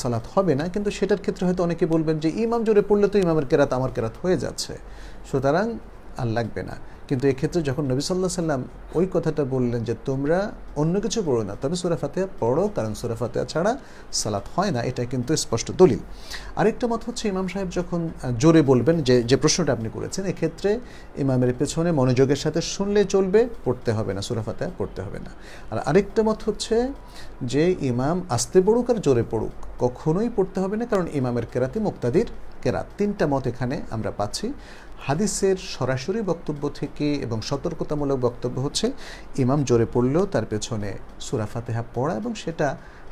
সালাত হবে না, কিন্তু সেটার ক্ষেত্রে হয়তো অনেকে বলবেন যে, ইমাম জোরে পড়লে তো ইমামের কেরাত আমার কেরাত হয়ে যাচ্ছে। সুতরাং আর লাগবে না। কিন্তু এক্ষেত্রে যখন নবী সাল্লাহ সাল্লাম ওই কথাটা বললেন যে, তোমরা অন্য কিছু পড়ো না, তবে সুরা ফাতেহা পড়ো, কারণ সুরা ফাতেহা ছাড়া সালাত হয় না। এটা কিন্তু স্পষ্ট দলিল। আরেকটা মত হচ্ছে, ইমাম সাহেব যখন জোরে বলবেন যে যে প্রশ্নটা আপনি করেছেন, এক্ষেত্রে ইমামের পেছনে মনোযোগের সাথে শুনলে চলবে, পড়তে হবে না, সুরা ফাতেহা পড়তে হবে না। আর আরেকটা মত হচ্ছে যে, ইমাম আস্তে পড়ুক আর জোরে পড়ুক, কখনোই পড়তে হবে না, কারণ ইমামের কেরাতে মুক্তাদির কেরাত। তিনটা মত এখানে আমরা পাচ্ছি। হাদিসের সরাসরি বক্তব্য থেকে এবং সতর্কতামূলক বক্তব্য হচ্ছে, ইমাম জোরে পড়লেও তার পেছনে সুরা ফাতেহা পড়া এবং সেটা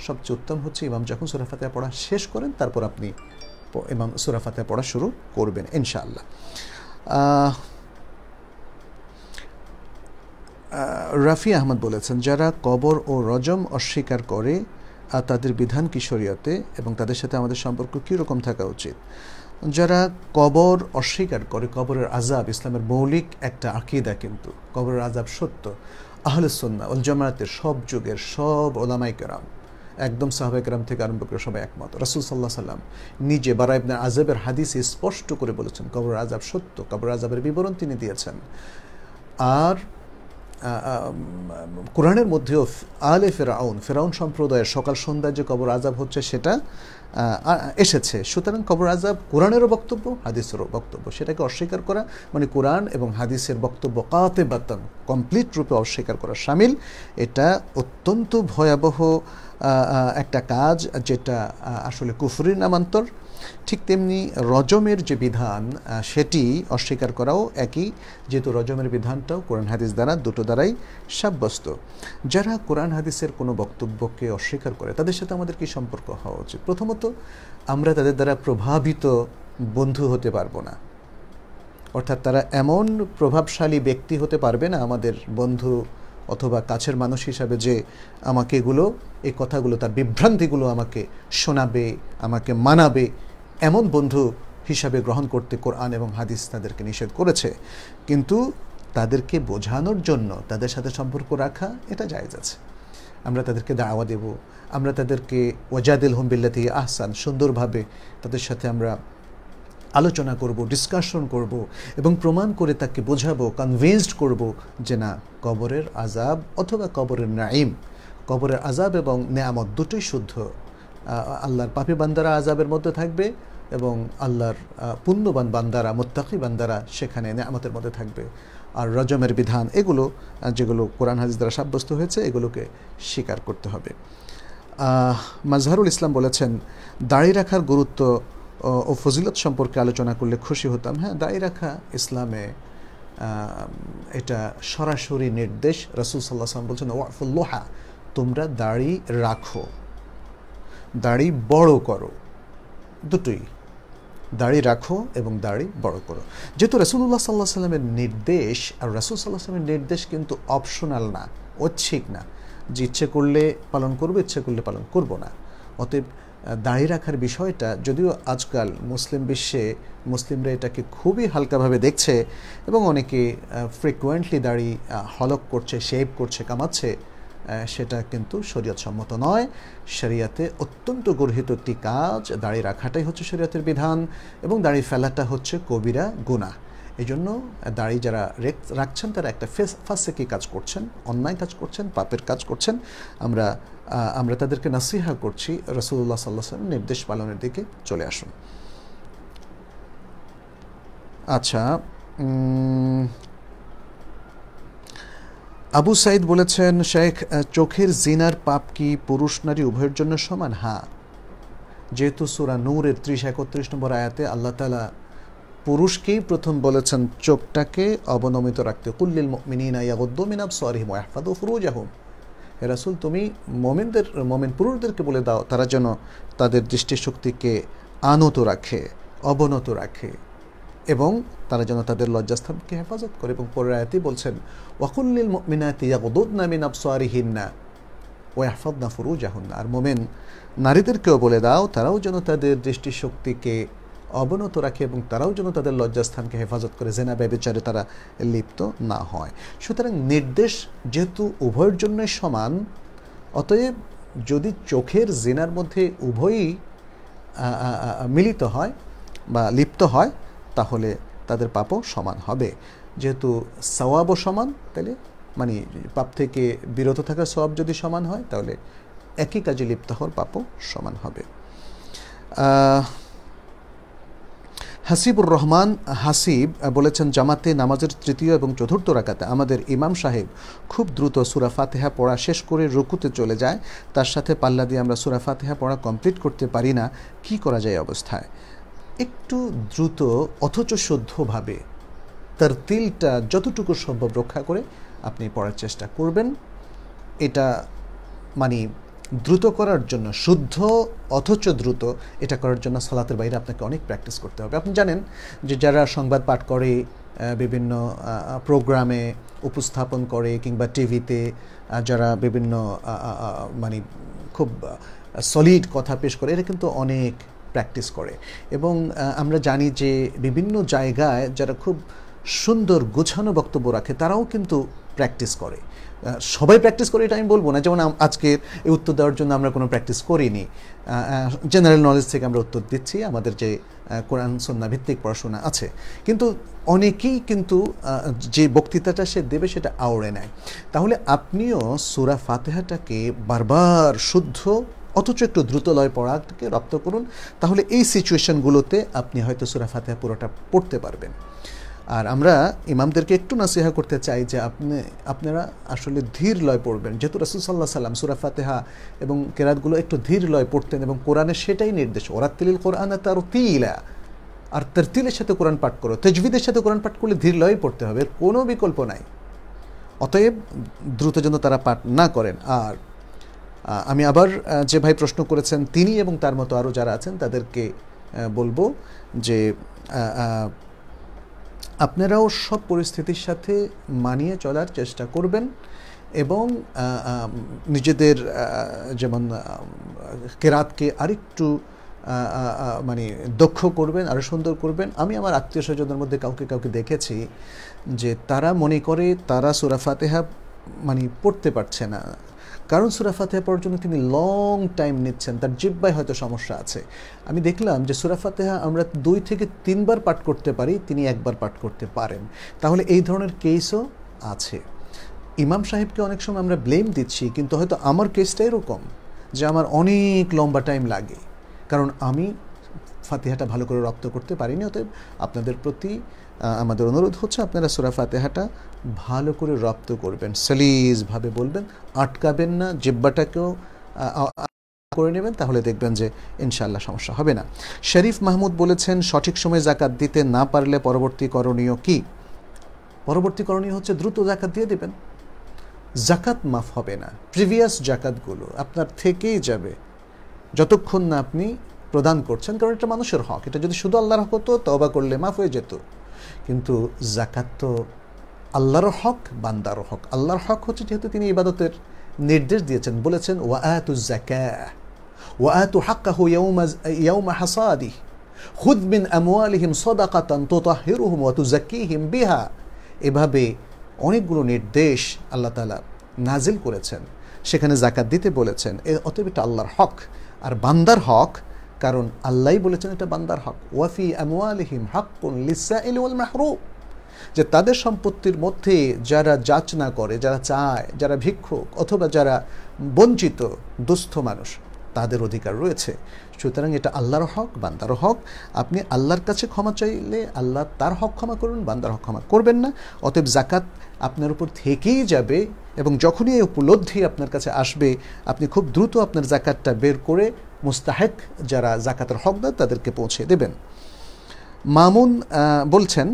সবচেয়ে উত্তম হচ্ছে ইমাম যখন সুরা ফাতেহা পড়া শেষ করেন, তারপর আপনি ইমাম সুরা ফাতেহা পড়া শুরু করবেন ইনশাআল্লাহ। রাফি আহমদ বলেছেন, যারা কবর ও রজম অস্বীকার করে তাদের বিধান কিশোরীয়তে এবং তাদের সাথে আমাদের সম্পর্ক কীরকম থাকা উচিত? যারা কবর অস্বীকার করে, কবরের আজাব ইসলামের মৌলিক একটা আকিদা কিন্তু, কবরের আজাব সত্য। আহলে সন্না উল জামায়াতের সব যুগের সব ওলামাই কেরাম, একদম সাহাবাই কেরাম থেকে আরম্ভ করে সবাই একমত। রাসুল সাল্লাহ সাল্লাম নিজে বারা ইবনে আজাবের হাদিসে স্পষ্ট করে বলেছেন কবর আজাব সত্য কবর আজাবের বিবরণ তিনি দিয়েছেন। আর কোরআনের মধ্যেও আলে ফেরাউন ফেরাউন সম্প্রদায়ের সকাল সন্ধ্যায় যে কবর আজাব হচ্ছে সেটা এসেছে। সুতরাং কবর আজাব কোরআনেরও বক্তব্য, হাদিসেরও বক্তব্য। সেটাকে অস্বীকার করা মানে কোরআন এবং হাদিসের বক্তব্য কাতে বাতন কমপ্লিট রূপে অস্বীকার করা সামিল। এটা অত্যন্ত ভয়াবহ একটা কাজ যেটা আসলে কুফরির নামান্তর। ঠিক তেমনি রজমের যে বিধান সেটি অস্বীকার করাও একই, যেহেতু রজমের বিধানটাও কোরআন হাদিস দ্বারা দুটো দ্বারাই সাব্যস্ত। যারা কোরআন হাদিসের কোনো বক্তব্যকে অস্বীকার করে, তাদের সাথে আমাদের কি সম্পর্ক হওয়া উচিত? প্রথমত, আমরা তাদের দ্বারা প্রভাবিত বন্ধু হতে পারব না। অর্থাৎ তারা এমন প্রভাবশালী ব্যক্তি হতে পারবে না আমাদের বন্ধু অথবা কাছের মানুষ হিসাবে যে আমাকে এগুলো, এই কথাগুলো, তার বিভ্রান্তিগুলো আমাকে শোনাবে, আমাকে মানাবে এমন বন্ধু হিসাবে গ্রহণ করতে কোরআন এবং হাদিস তাদেরকে নিষেধ করেছে। কিন্তু তাদেরকে বোঝানোর জন্য, তাদের সাথে সম্পর্ক রাখা এটা জায়জ আছে। আমরা তাদেরকে দাওয়া দেব, আমরা তাদেরকে ওয়াজাদিল হোমবিল্লাতি আহসান সুন্দরভাবে তাদের সাথে আমরা আলোচনা করব ডিসকাশন করব এবং প্রমাণ করে তাকে বোঝাবো কনভিন্সড করব যে না, কবরের আজাব অথবা কবরের নাইম কবরের আজাব এবং নেয়ামত দুটোই শুদ্ধ। আল্লাহর পাপি বান্দারা আজাবের মধ্যে থাকবে এবং আল্লাহর পুণ্যবান বান্দারা, মোত্তাকি বান্দারা সেখানে নেয়ামতের মধ্যে থাকবে। আর রজমের বিধান এগুলো যেগুলো কোরআন হাজিজ দ্বারা সাব্যস্ত হয়েছে, এগুলোকে স্বীকার করতে হবে। মাজহারুল ইসলাম বলেছেন দাড়ি রাখার গুরুত্ব ও ফজিলত সম্পর্কে আলোচনা করলে খুশি হতাম। হ্যাঁ দাড়ি রাখা ইসলামে এটা সরাসরি নির্দেশ। রসুল সাল্লাহ বলছেন ওয়াফুল্লোহা তোমরা দাড়ি রাখো। দাড়ি বড় করো। দুটোই। দাড়ি রাখো এবং দাড়ি বড় করো। যেহেতু রসুল্লাহ সাল্লাহ সাল্লামের নির্দেশ, আর রসুল সাল্লাহ সাল্লামের নির্দেশ কিন্তু অপশনাল না, ঐচ্ছিক না। যে ইচ্ছে করলে পালন করব, ইচ্ছে করলে পালন করব না। অতএব দাঁড়িয়ে রাখার বিষয়টা যদিও আজকাল মুসলিম বিশ্বে মুসলিমরা এটাকে খুবই হালকাভাবে দেখছে এবং অনেকে ফ্রিকুয়েন্টলি দাড়ি হলক করছে শেভ করছে, কামাচ্ছে সেটা কিন্তু শরীয়ত সম্মত নয়। শরিয়াতে অত্যন্ত গর্হিত একটি কাজ দাড়ি রাখাটাই হচ্ছে শরীয়তের বিধান এবং দাড়ি ফেলাটা হচ্ছে কবিরা গুণা এই জন্য দাড়ি যারা রাখছেন, তারা একটা ফেস, ফাঁসে কাজ করছেন? অন্যায় কাজ করছেন, পাপের কাজ করছেন। আমরা আমরা তাদেরকে নাসিহা করছি। রসুল্লাহ সাল্লাহ নির্দেশ পালনের দিকে চলে আসুন। আচ্ছা আবু সাইদ বলেছেন, শেখ চোখের জিনার পাপ কি পুরুষ নারী উভয়ের জন্য সমান? হ্যাঁ। যেহেতু সুরা নূরের ত্রিশ একত্রিশ নম্বর আয়াতে আল্লাহ তালা পুরুষকেই প্রথম বলেছেন, চোখটাকে অবনমিত রাখতে। কুল্লিল রাসুল, তুমি মোমেনদের, মোমেন পুরুষদেরকে বলে দাও, তারা যেন তাদের দৃষ্টিশক্তিকে আনত রাখে, অবনত রাখে। এবং তারা যেন তাদের লজ্জাস্থানকে হেফাজত করে এবং পরের আয়াতি বলছেন ওয়াকুল্লিল মিনাতি ইয়াগুদ্দুদনা মিন আবসারিহিন্না ওয়াহফাদনা ফুরুজাহুন্না। আর মোমেন, নারীদেরকেও বলে দাও, তারাও যেন তাদের দৃষ্টিশক্তিকে অবনত রাখে এবং তারাও যেন তাদের লজ্জাস্থানকে হেফাজত করে, জেনা ব্যবচারে তারা লিপ্ত না হয়। সুতরাং নির্দেশ যেহেতু উভয়ের জন্যই সমান, অতএব যদি চোখের জেনার মধ্যে উভয়ই মিলিত হয় বা লিপ্ত হয় তাহলে তাদের পাপও সমান হবে। যেহেতু সওয়াবও সমান তাহলে মানে পাপ থেকে বিরত থাকার সওয়াব যদি সমান হয়, তাহলে একই কাজে লিপ্ত হওয়ার পাপও সমান হবে। হাসিবুর রহমান হাসিব বলেছেন, জামাতে নামাজের তৃতীয় এবং চতুর্থ রাকাতে আমাদের ইমাম সাহেব খুব দ্রুত সুরা ফাতেহা পড়া শেষ করে রুকুতে চলে যায়। তার সাথে পাল্লা দিয়ে আমরা সুরা ফাতেহা পড়া কমপ্লিট করতে পারি না। কি করা যায় অবস্থায়? একটু দ্রুত অথচ শুদ্ধভাবে তার তিলটা যতটুকু সম্ভব রক্ষা করে আপনি পড়ার চেষ্টা করবেন। এটা মানে দ্রুত করার জন্য, শুদ্ধ অথচ দ্রুত এটা করার জন্য সালাতের বাইরে আপনাকে অনেক প্র্যাকটিস করতে হবে। আপনি জানেন যে যারা সংবাদ পাঠ করে বিভিন্ন প্রোগ্রামে উপস্থাপন করে কিংবা টিভিতে যারা বিভিন্ন মানে খুব সলিড কথা পেশ করে এটা কিন্তু অনেক প্র্যাকটিস করে। এবং আমরা জানি যে বিভিন্ন জায়গায় যারা খুব সুন্দর গোছানো বক্তব্য রাখে, তারাও কিন্তু প্র্যাকটিস করে। সবাই প্র্যাকটিস করে এটা আমি বলব না। যেমন আজকে এই উত্তর দেওয়ার জন্য আমরা কোনো প্র্যাকটিস করিনি। জেনারেল নলেজ থেকে আমরা উত্তর দিচ্ছি, আমাদের যে কোরআন সন্না ভিত্তিক পড়াশোনা আছে। কিন্তু অনেকেই কিন্তু যে বক্তৃতাটা সে দেবে সেটা আওড়ে নেয়। তাহলে আপনিও সুরা ফাতেহাটাকে বারবার শুদ্ধ অথচ একটু দ্রুত লয় পড়াকে রপ্ত করুন, তাহলে এই সিচুয়েশনগুলোতে আপনি হয়তো সুরা ফাতেহা পুরোটা পড়তে পারবেন। আর আমরা ইমামদেরকে একটু নাসিহা করতে চাই যে আপনি, আপনারা আসলে ধীর লয় পড়বেন। যেহেতু রসুল সাল্লাহ সাল্লাম সুরা ফাতেহা এবং কেরাতগুলো একটু ধীর লয় পড়তেন এবং কোরআনে সেটাই নির্দেশ ওরাত্তিল কোরআন তার তিলা আর তিলের সাথে কোরআন পাঠ করো, তেজবিদের সাথে কোরআন পাঠ করলে ধীর লয় পড়তে হবে কোনো বিকল্প নাই। অতএব দ্রুত যেন তারা পাঠ না করেন। আর আমি আবার যে ভাই প্রশ্ন করেছেন তিনি এবং তার মতো আরও যারা আছেন তাদেরকে বলব যে আপনারাও সব পরিস্থিতির সাথে মানিয়ে চলার চেষ্টা করবেন এবং নিজেদের যেমন কেরাতকে আরেকটু মানে দক্ষ করবেন আরও সুন্দর করবেন। আমি আমার আত্মীয় স্বজনের মধ্যে কাউকে কাউকে দেখেছি যে তারা মনে করে তারা সুরা ফাতেহা মানে পড়তে পারছে না। কারণ সুরা ফাতেহা পড়ার জন্য তিনি লং টাইম নিচ্ছেন, তার জিব্বায় হয়তো সমস্যা আছে। আমি দেখলাম যে সুরা ফাতেহা আমরা দুই থেকে তিনবার পাঠ করতে পারি, তিনি একবার পাঠ করতে পারেন। তাহলে এই ধরনের কেসও আছে। ইমাম সাহেবকে অনেক সময় আমরা ব্লেম দিচ্ছি, কিন্তু হয়তো আমার কেসটা এরকম যে আমার অনেক লম্বা টাইম লাগে। কারণ আমি ফাতেহাটা ভালো করে রপ্ত করতে পারিনি, অতএব আপনাদের প্রতি আমাদের অনুরোধ হচ্ছে আপনারা সুরা ফাতেহাটা ভালো করে রপ্ত করবেন, সলিজভাবে বলবেন, আটকাবেন না, জিব্বাটাকেও করে নেবেন, তাহলে দেখবেন যে ইনশাল্লাহ সমস্যা হবে না। শরীফ মাহমুদ বলেছেন, সঠিক সময় জাকাত দিতে না পারলে পরবর্তী করণীয় কি? পরবর্তী করণীয় হচ্ছে দ্রুত জাকাত দিয়ে দেবেন। জাকাত মাফ হবে না। প্রিভিয়াস জাকাতগুলো আপনার থেকেই যাবে। যতক্ষণ না আপনি প্রদান করছেন, কারণ এটা মানুষের হক। এটা যদি শুধু আল্লাহর হক হতো তবা করলে মাফ হয়ে যেত। কিন্তু জাকাত তো আল্লাহর হক, বান্দার হক। আল্লাহর হক হচ্ছে যেহেতু তিনি ইবাদতের নির্দেশ দিয়েছেন, বলেছেন হাক্কাহু ইয়াউমা বিহা। এভাবে অনেকগুলো নির্দেশ আল্লাহ তাআলা নাজিল করেছেন। সেখানে জাকাত দিতে বলেছেন। অতএব এটা আল্লাহর হক। আর বান্দার হক, কারণ আল্লাহই বলেছেন এটা বান্দার হক। ওয়াফি আমওয়ালিহিম হাক্কুন লিসাইল ওয়াল মাহরুম। যে তাদের সম্পত্তির মধ্যে যারা যাচনা করে, যারা চায়, যারা ভিক্ষুক অথবা যারা বঞ্চিত, দুস্থ মানুষ, তাদের অধিকার রয়েছে। সুতরাং এটা আল্লাহর হক বান্দার হক। আপনি আল্লাহর কাছে ক্ষমা চাইলে আল্লাহ তার হক ক্ষমা করুন, বান্দার হক ক্ষমা করবেন না। অতএব জাকাত আপনার উপর থেকেই যাবে এবং যখনই এই উপলব্ধি আপনার কাছে আসবে, আপনি খুব দ্রুত আপনার জাকাতটা বের করে মুস্তাহেক যারা জাকাতের হকদার তাদেরকে পৌঁছে দেবেন। মামুন বলছেন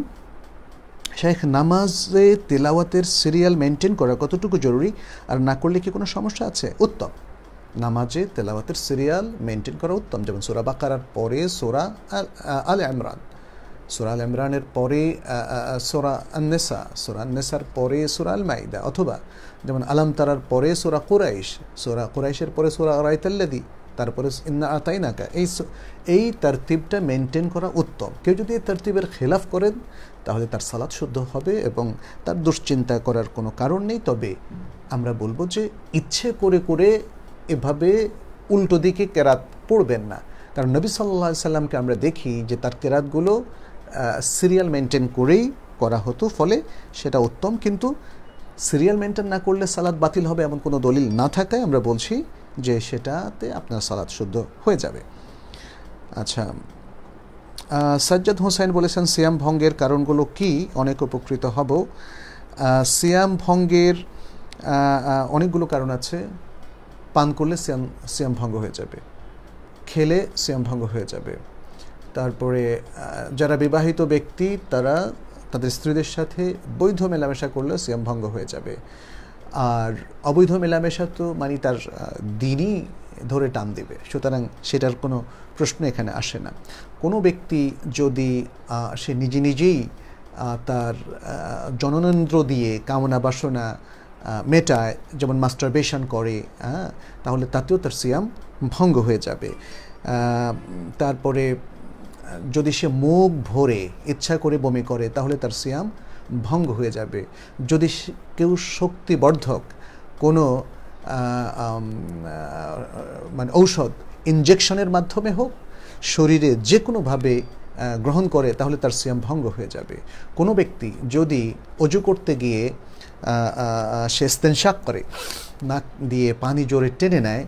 শেখ নামাজে তেলাওয়াতের সিরিয়াল মেনটেন করা কতটুকু জরুরি? আর না করলে কি কোনো সমস্যা আছে? উত্তম। নামাজে তেলাওয়াতের সিরিয়াল মেনটেন করা উত্তম। যেমন সোরা বাকারার পরে সোরা আল ইমরান। সোরা আল ইমরানের পরে সোরা আন্নেসা। সোরা আন্নেসার পরে সোরা আল মাইদা অথবা যেমন আলাম তারার পরে সোরা কুরাইশ। সোরা কুরাইশের পরে সোরা রায়তাল্লাদি তারপরে ইন্না আতাইনাকা। এই এই তারতিবটা মেনটেন করা উত্তম। কেউ যদি এই তারতিবের খেলাফ করেন তাহলে তার সালাদ শুদ্ধ হবে এবং তার দুশ্চিন্তা করার কোনো কারণ নেই। তবে আমরা বলব যে ইচ্ছে করে করে এভাবে উল্টো দিকে কেরাত পড়বেন না। কারণ নবী সাল্লা সাল্লামকে আমরা দেখি যে তার কেরাতগুলো সিরিয়াল মেনটেন করেই করা হতো, ফলে সেটা উত্তম। কিন্তু সিরিয়াল মেনটেন না করলে সালাদ বাতিল হবে এমন কোনো দলিল না থাকায় আমরা বলছি যে সেটাতে আপনার সালাদ শুদ্ধ হয়ে যাবে। আচ্ছা সাজ্জাদ হোসেন বলেছেন, সিয়াম ভঙ্গের কারণগুলো কি? অনেক উপকৃত হব। সিয়াম ভঙ্গের অনেকগুলো কারণ আছে। পান করলে সিয়াম সিয়াম ভঙ্গ হয়ে যাবে। খেলে সিয়াম ভঙ্গ হয়ে যাবে। তারপরে যারা বিবাহিত ব্যক্তি, তারা তাদের স্ত্রীদের সাথে বৈধ মেলামেশা করলে সিয়াম ভঙ্গ হয়ে যাবে। আর অবৈধ মেলামেশা তো মানে তার দিনই ধরে টান দেবে। সুতরাং সেটার কোনো প্রশ্ন এখানে আসে না। কোনো ব্যক্তি যদি সে নিজে নিজেই তার জননেন্দ্র দিয়ে কামনা বাসনা মেটায়, যেমন মাস্টারবেশন করে হ্যাঁ তাহলে তাতেও তার সিয়াম ভঙ্গ হয়ে যাবে। তারপরে, যদি সে মুখ ভরে, ইচ্ছা করে বমি করে, তাহলে তার সিয়াম ভঙ্গ হয়ে যাবে। যদি কেউ শক্তিবর্ধক কোনো মানে ঔষধ ইনজেকশনের মাধ্যমে হোক শরীরে যে কোনোভাবে গ্রহণ করে, তাহলে তার সিয়াম ভঙ্গ হয়ে যাবে। কোনো ব্যক্তি যদি অজু করতে গিয়ে সে স্তেনশাক করে, নাক দিয়ে পানি জোরে টেনে নেয়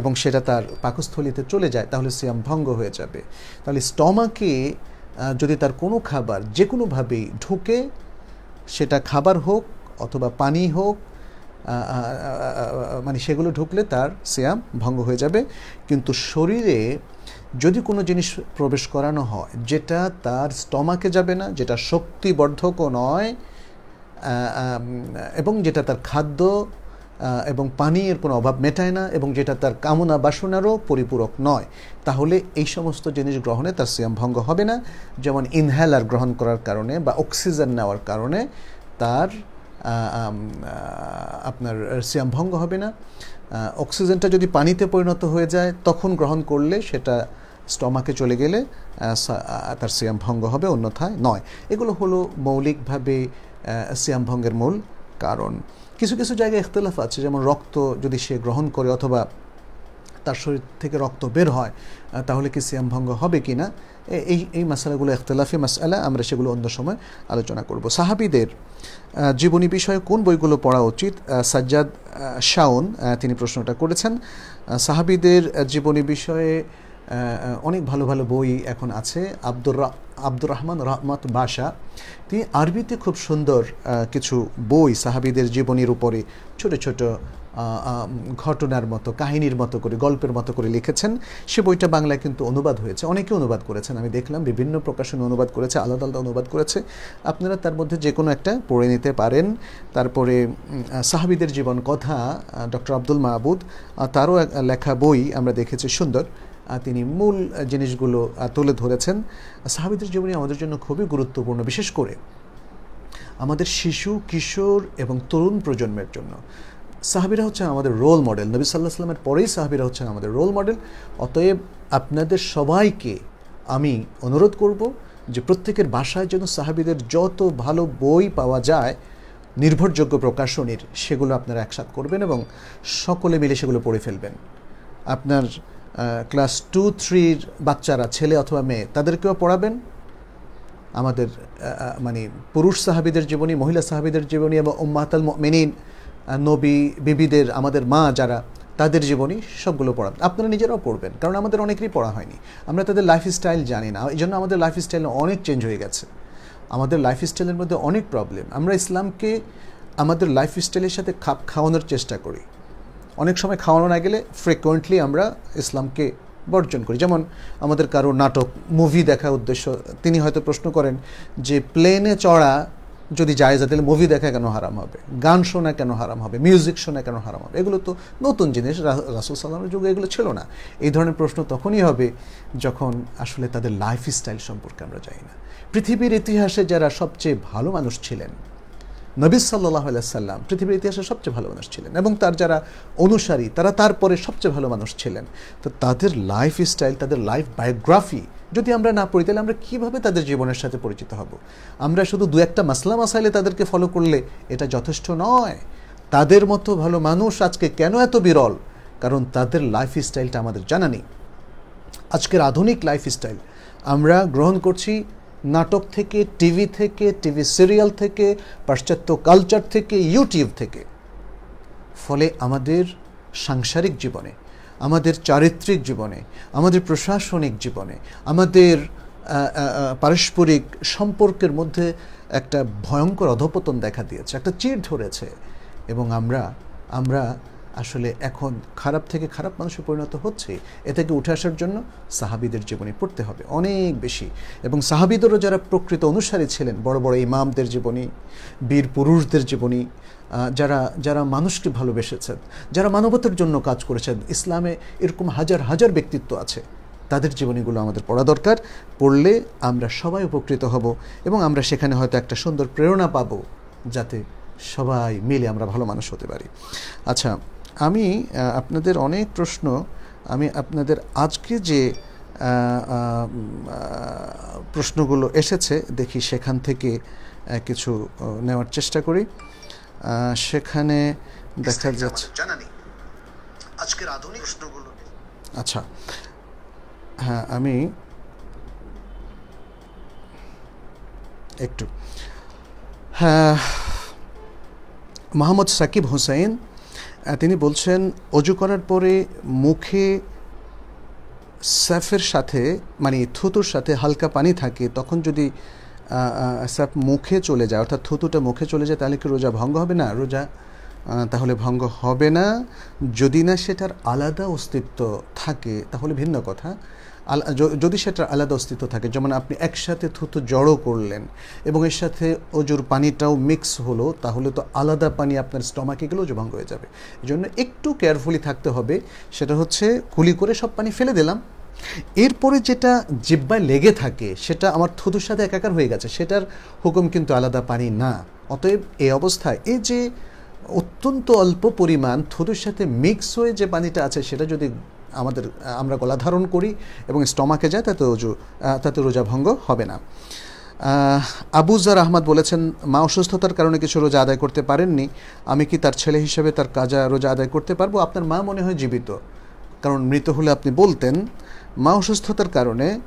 এবং সেটা তার পাকস্থলিতে চলে যায়, তাহলে সিয়াম ভঙ্গ হয়ে যাবে। তাহলে স্টমাকে যদি তার কোনো খাবার যে কোনোভাবেই ঢুকে, সেটা খাবার হোক অথবা পানি হোক মানে সেগুলো ঢুকলে তার সিয়াম ভঙ্গ হয়ে যাবে। কিন্তু শরীরে যদি কোনো জিনিস প্রবেশ করানো হয়, যেটা তার স্টমাকে যাবে না, যেটা শক্তিবর্ধকও নয় এবং যেটা তার খাদ্য এবং পানির কোনো অভাব মেটায় না, এবং যেটা তার কামনা বাসনারও পরিপূরক নয়, তাহলে এই সমস্ত জিনিস গ্রহণে তার সিয়াম ভঙ্গ হবে না। যেমন ইনহেলার গ্রহণ করার কারণে বা অক্সিজেন নেওয়ার কারণে তার আপনার সিয়াম ভঙ্গ হবে না। অক্সিজেনটা যদি পানিতে পরিণত হয়ে যায়, তখন গ্রহণ করলে সেটা স্টমাকে চলে গেলে তার সিয়াম ভঙ্গ হবে, অন্যথায় নয়। এগুলো হলো মৌলিকভাবে সিয়াম ভঙ্গের মূল কারণ। কিছু কিছু জায়গায় ইখতলাফ আছে, যেমন রক্ত যদি সে গ্রহণ করে অথবা তার শরীর থেকে রক্ত বের হয় তাহলে কি সিয়াম ভঙ্গ হবে কি না? এই এই মশালাগুলো এখতলাফি মশালা আমরা সেগুলো অন্য সময় আলোচনা করব। সাহাবিদের জীবনী বিষয়ে কোন বইগুলো পড়া উচিত? সাজ্জাদ শাওন তিনি প্রশ্নটা করেছেন। সাহাবিদের জীবনী বিষয়ে অনেক ভালো ভালো বই এখন আছে। আব্দুর আব্দুর রহমান রহমত বাসা। তিনি আরবিতে খুব সুন্দর কিছু বই সাহাবিদের জীবনীর উপরে ছোট ছোট ঘটনার মতো, কাহিনীর মতো করে, গল্পের মতো করে লিখেছেন। সে বইটা বাংলায় কিন্তু অনুবাদ হয়েছে। অনেকে অনুবাদ করেছেন। আমি দেখলাম বিভিন্ন প্রকাশন অনুবাদ করেছে, আলাদা আলাদা অনুবাদ করেছে। আপনারা তার মধ্যে যে কোনো একটা পড়ে নিতে পারেন। তারপরে সাহাবিদের জীবন কথা ডক্টর আব্দুল মাহবুদ তারও লেখা বই আমরা দেখেছি, সুন্দর। তিনি মূল জিনিসগুলো তুলে ধরেছেন। সাহাবিদের জীবনী আমাদের জন্য খুবই গুরুত্বপূর্ণ, বিশেষ করে আমাদের শিশু, কিশোর এবং তরুণ প্রজন্মের জন্য। সাহাবিরা হচ্ছেন আমাদের রোল মডেল নবী সাল্লাহ সাল্লামের পরেই সাহাবিরা হচ্ছেন আমাদের রোল মডেল অতএব আপনাদের সবাইকে আমি অনুরোধ করব যে প্রত্যেকের বাসায় যেন সাহাবিদের যত ভালো বই পাওয়া যায়, নির্ভরযোগ্য প্রকাশনীর, সেগুলো আপনারা একসাথ করবেন এবং সকলে মিলে সেগুলো পড়ে ফেলবেন। আপনার ক্লাস টু থ্রির বাচ্চারা, ছেলে অথবা মেয়ে, তাদেরকেও পড়াবেন। আমাদের মানে পুরুষ সাহাবিদের জীবনী, মহিলা সাহাবিদের জীবনী এবং উম্মাতাল মেনিন নবী, বিবিদের, আমাদের মা যারা, তাদের জীবনী সবগুলো পড়াবেন। আপনারা নিজেরাও পড়বেন, কারণ আমাদের অনেকেরই পড়া হয়নি। আমরা তাদের লাইফ স্টাইল জানি না, এই জন্য আমাদের লাইফ স্টাইল অনেক চেঞ্জ হয়ে গেছে। আমাদের লাইফ স্টাইলের মধ্যে অনেক প্রবলেম আমরা ইসলামকে আমাদের লাইফ স্টাইলের সাথে খাপ খাওয়ানোর চেষ্টা করি। অনেক সময় খাওয়ানো না গেলে ফ্রিকুয়েন্টলি আমরা ইসলামকে বর্জন করি। যেমন আমাদের কারও নাটক মুভি দেখা উদ্দেশ্য, তিনি হয়তো প্রশ্ন করেন যে প্লেনে চড়া যদি যায় তাহলে মুভি দেখা কেন হারাম হবে? গান শোনা কেন হারাম হবে? মিউজিক শোনা কেন হারাম হবে? এগুলো তো নতুন জিনিস রাসুল সাল্লামের যুগে এগুলো ছিল না। এই ধরনের প্রশ্ন তখনই হবে যখন আসলে তাদের লাইফ স্টাইল সম্পর্কে আমরা জানি না। পৃথিবীর ইতিহাসে যারা সবচেয়ে ভালো মানুষ ছিলেন নবী সাল্লাহ সাল্লাম পৃথিবীর ইতিহাসে সবচেয়ে ভালো মানুষ ছিলেন এবং তার যারা অনুসারী, তারা তারপরে সবচেয়ে ভালো মানুষ ছিলেন। তো তাদের লাইফ স্টাইল তাদের লাইফ বায়োগ্রাফি যদি আমরা না পড়ি, তাহলে আমরা কীভাবে তাদের জীবনের সাথে পরিচিত হব? আমরা শুধু দু একটা মাসলা মাসাইলে তাদেরকে ফলো করলে এটা যথেষ্ট নয়। তাদের মতো ভালো মানুষ আজকে কেন এত বিরল? কারণ তাদের লাইফ স্টাইলটা আমাদের জানা নেই। আজকের আধুনিক লাইফ স্টাইল আমরা গ্রহণ করছি নাটক থেকে, টিভি থেকে, টিভি সিরিয়াল থেকে, পাশ্চাত্য কালচার থেকে, ইউটিউব থেকে। ফলে আমাদের সাংসারিক জীবনে, আমাদের চারিত্রিক জীবনে, আমাদের প্রশাসনিক জীবনে, আমাদের পারস্পরিক সম্পর্কের মধ্যে একটা ভয়ঙ্কর অধপতন দেখা দিয়েছে, একটা চির ধরেছে। এবং আমরা আমরা আসলে এখন খারাপ থেকে খারাপ মানুষে পরিণত হচ্ছে এ থেকে উঠে আসার জন্য সাহাবিদের জীবনী পড়তে হবে অনেক বেশি। এবং সাহাবিদেরও যারা প্রকৃত অনুসারী ছিলেন, বড় বড় ইমামদের জীবনী, বীর পুরুষদের জীবনী যারা যারা মানুষকে ভালোবেসেছেন, যারা মানবতার জন্য কাজ করেছেন, ইসলামে এরকম হাজার হাজার ব্যক্তিত্ব আছে, তাদের জীবনীগুলো আমাদের পড়া দরকার। পড়লে আমরা সবাই উপকৃত হব এবং আমরা সেখানে হয়তো একটা সুন্দর প্রেরণা পাব, যাতে সবাই মিলে আমরা ভালো মানুষ হতে পারি। আচ্ছা আমি আপনাদের অনেক প্রশ্ন আমি আপনাদের আজকে যে প্রশ্নগুলো এসেছে দেখি সেখান থেকে কিছু নেওয়ার চেষ্টা করি। সেখানে দেখা যাচ্ছে আজকের আধুনিক প্রশ্নগুলো আচ্ছা। হ্যাঁ আমি একটু। হ্যাঁ মোহাম্মদ সাকিব হোসেন তিনি বলছেন, অজু করার পরে মুখে স্যাফের সাথে মানে থুতুর সাথে হালকা পানি থাকে, তখন যদি স্যাফ মুখে চলে যায়, অর্থাৎ থুতুটা মুখে চলে যায়, তাহলে কি রোজা ভঙ্গ হবে না? রোজা তাহলে ভঙ্গ হবে না। যদি না সেটার আলাদা অস্তিত্ব থাকে, তাহলে ভিন্ন কথা। যদি সেটার আলাদা অস্তিত্ব থাকে, যেমন আপনি একসাথে থুতু জড়ো করলেন এবং এর সাথে অজুর পানিটাও মিক্স হলো, তাহলে তো আলাদা পানি আপনার স্টমাকে গেলেও ভঙ্গ হয়ে যাবে। এই জন্য একটু কেয়ারফুলি থাকতে হবে, সেটা হচ্ছে কুলি করে সব পানি ফেলে দিলাম। এরপরে যেটা জিব্বায় লেগে থাকে, সেটা আমার থুতুর সাথে একাকার হয়ে গেছে, সেটার হুকুম কিন্তু আলাদা পানি না। অতএব এই অবস্থায় এই যে অত্যন্ত অল্প পরিমাণ থুতুর সাথে মিক্স হয়ে যে পানিটা আছে, সেটা যদি আমাদের, আমরা গলা ধারণ করি এবং স্টমাকে যায়, তাতে রোজু, তাতে রোজা ভঙ্গ হবে না। আবুজার আহমদ বলেছেন, মা অসুস্থতার কারণে কিছু রোজা আদায় করতে পারেননি। আমি কি তার ছেলে হিসেবে তার কাজা রোজা আদায় করতে পারব? আপনার মা মনে হয় জীবিত। কারণ মৃত হলে আপনি বলতেন, মা অসুস্থতার কারণে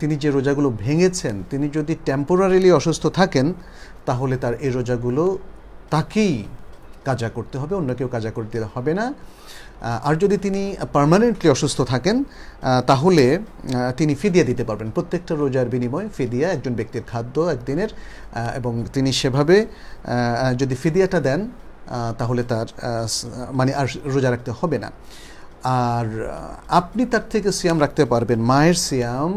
তিনি যে রোজাগুলো ভেঙেছেন, তিনি যদি টেম্পোরারিলি অসুস্থ থাকেন, তাহলে তার এই রোজাগুলো তাকেই কাজা করতে হবে, অন্য কেউ কাজা করতে হবে না। আর যদি তিনি পারমানেন্টলি অসুস্থ থাকেন তাহলে তিনি ফিদিয়া দিতে পারবেন। প্রত্যেকটা রোজার বিনিময়ে ফিদিয়া একজন ব্যক্তির খাদ্য একদিনের এবং তিনি সেভাবে যদি ফিদিয়াটা দেন তাহলে তার মানে আর রোজা রাখতে হবে না। আর আপনি তার থেকে সিয়াম রাখতে পারবেন। মায়ের সিয়াম,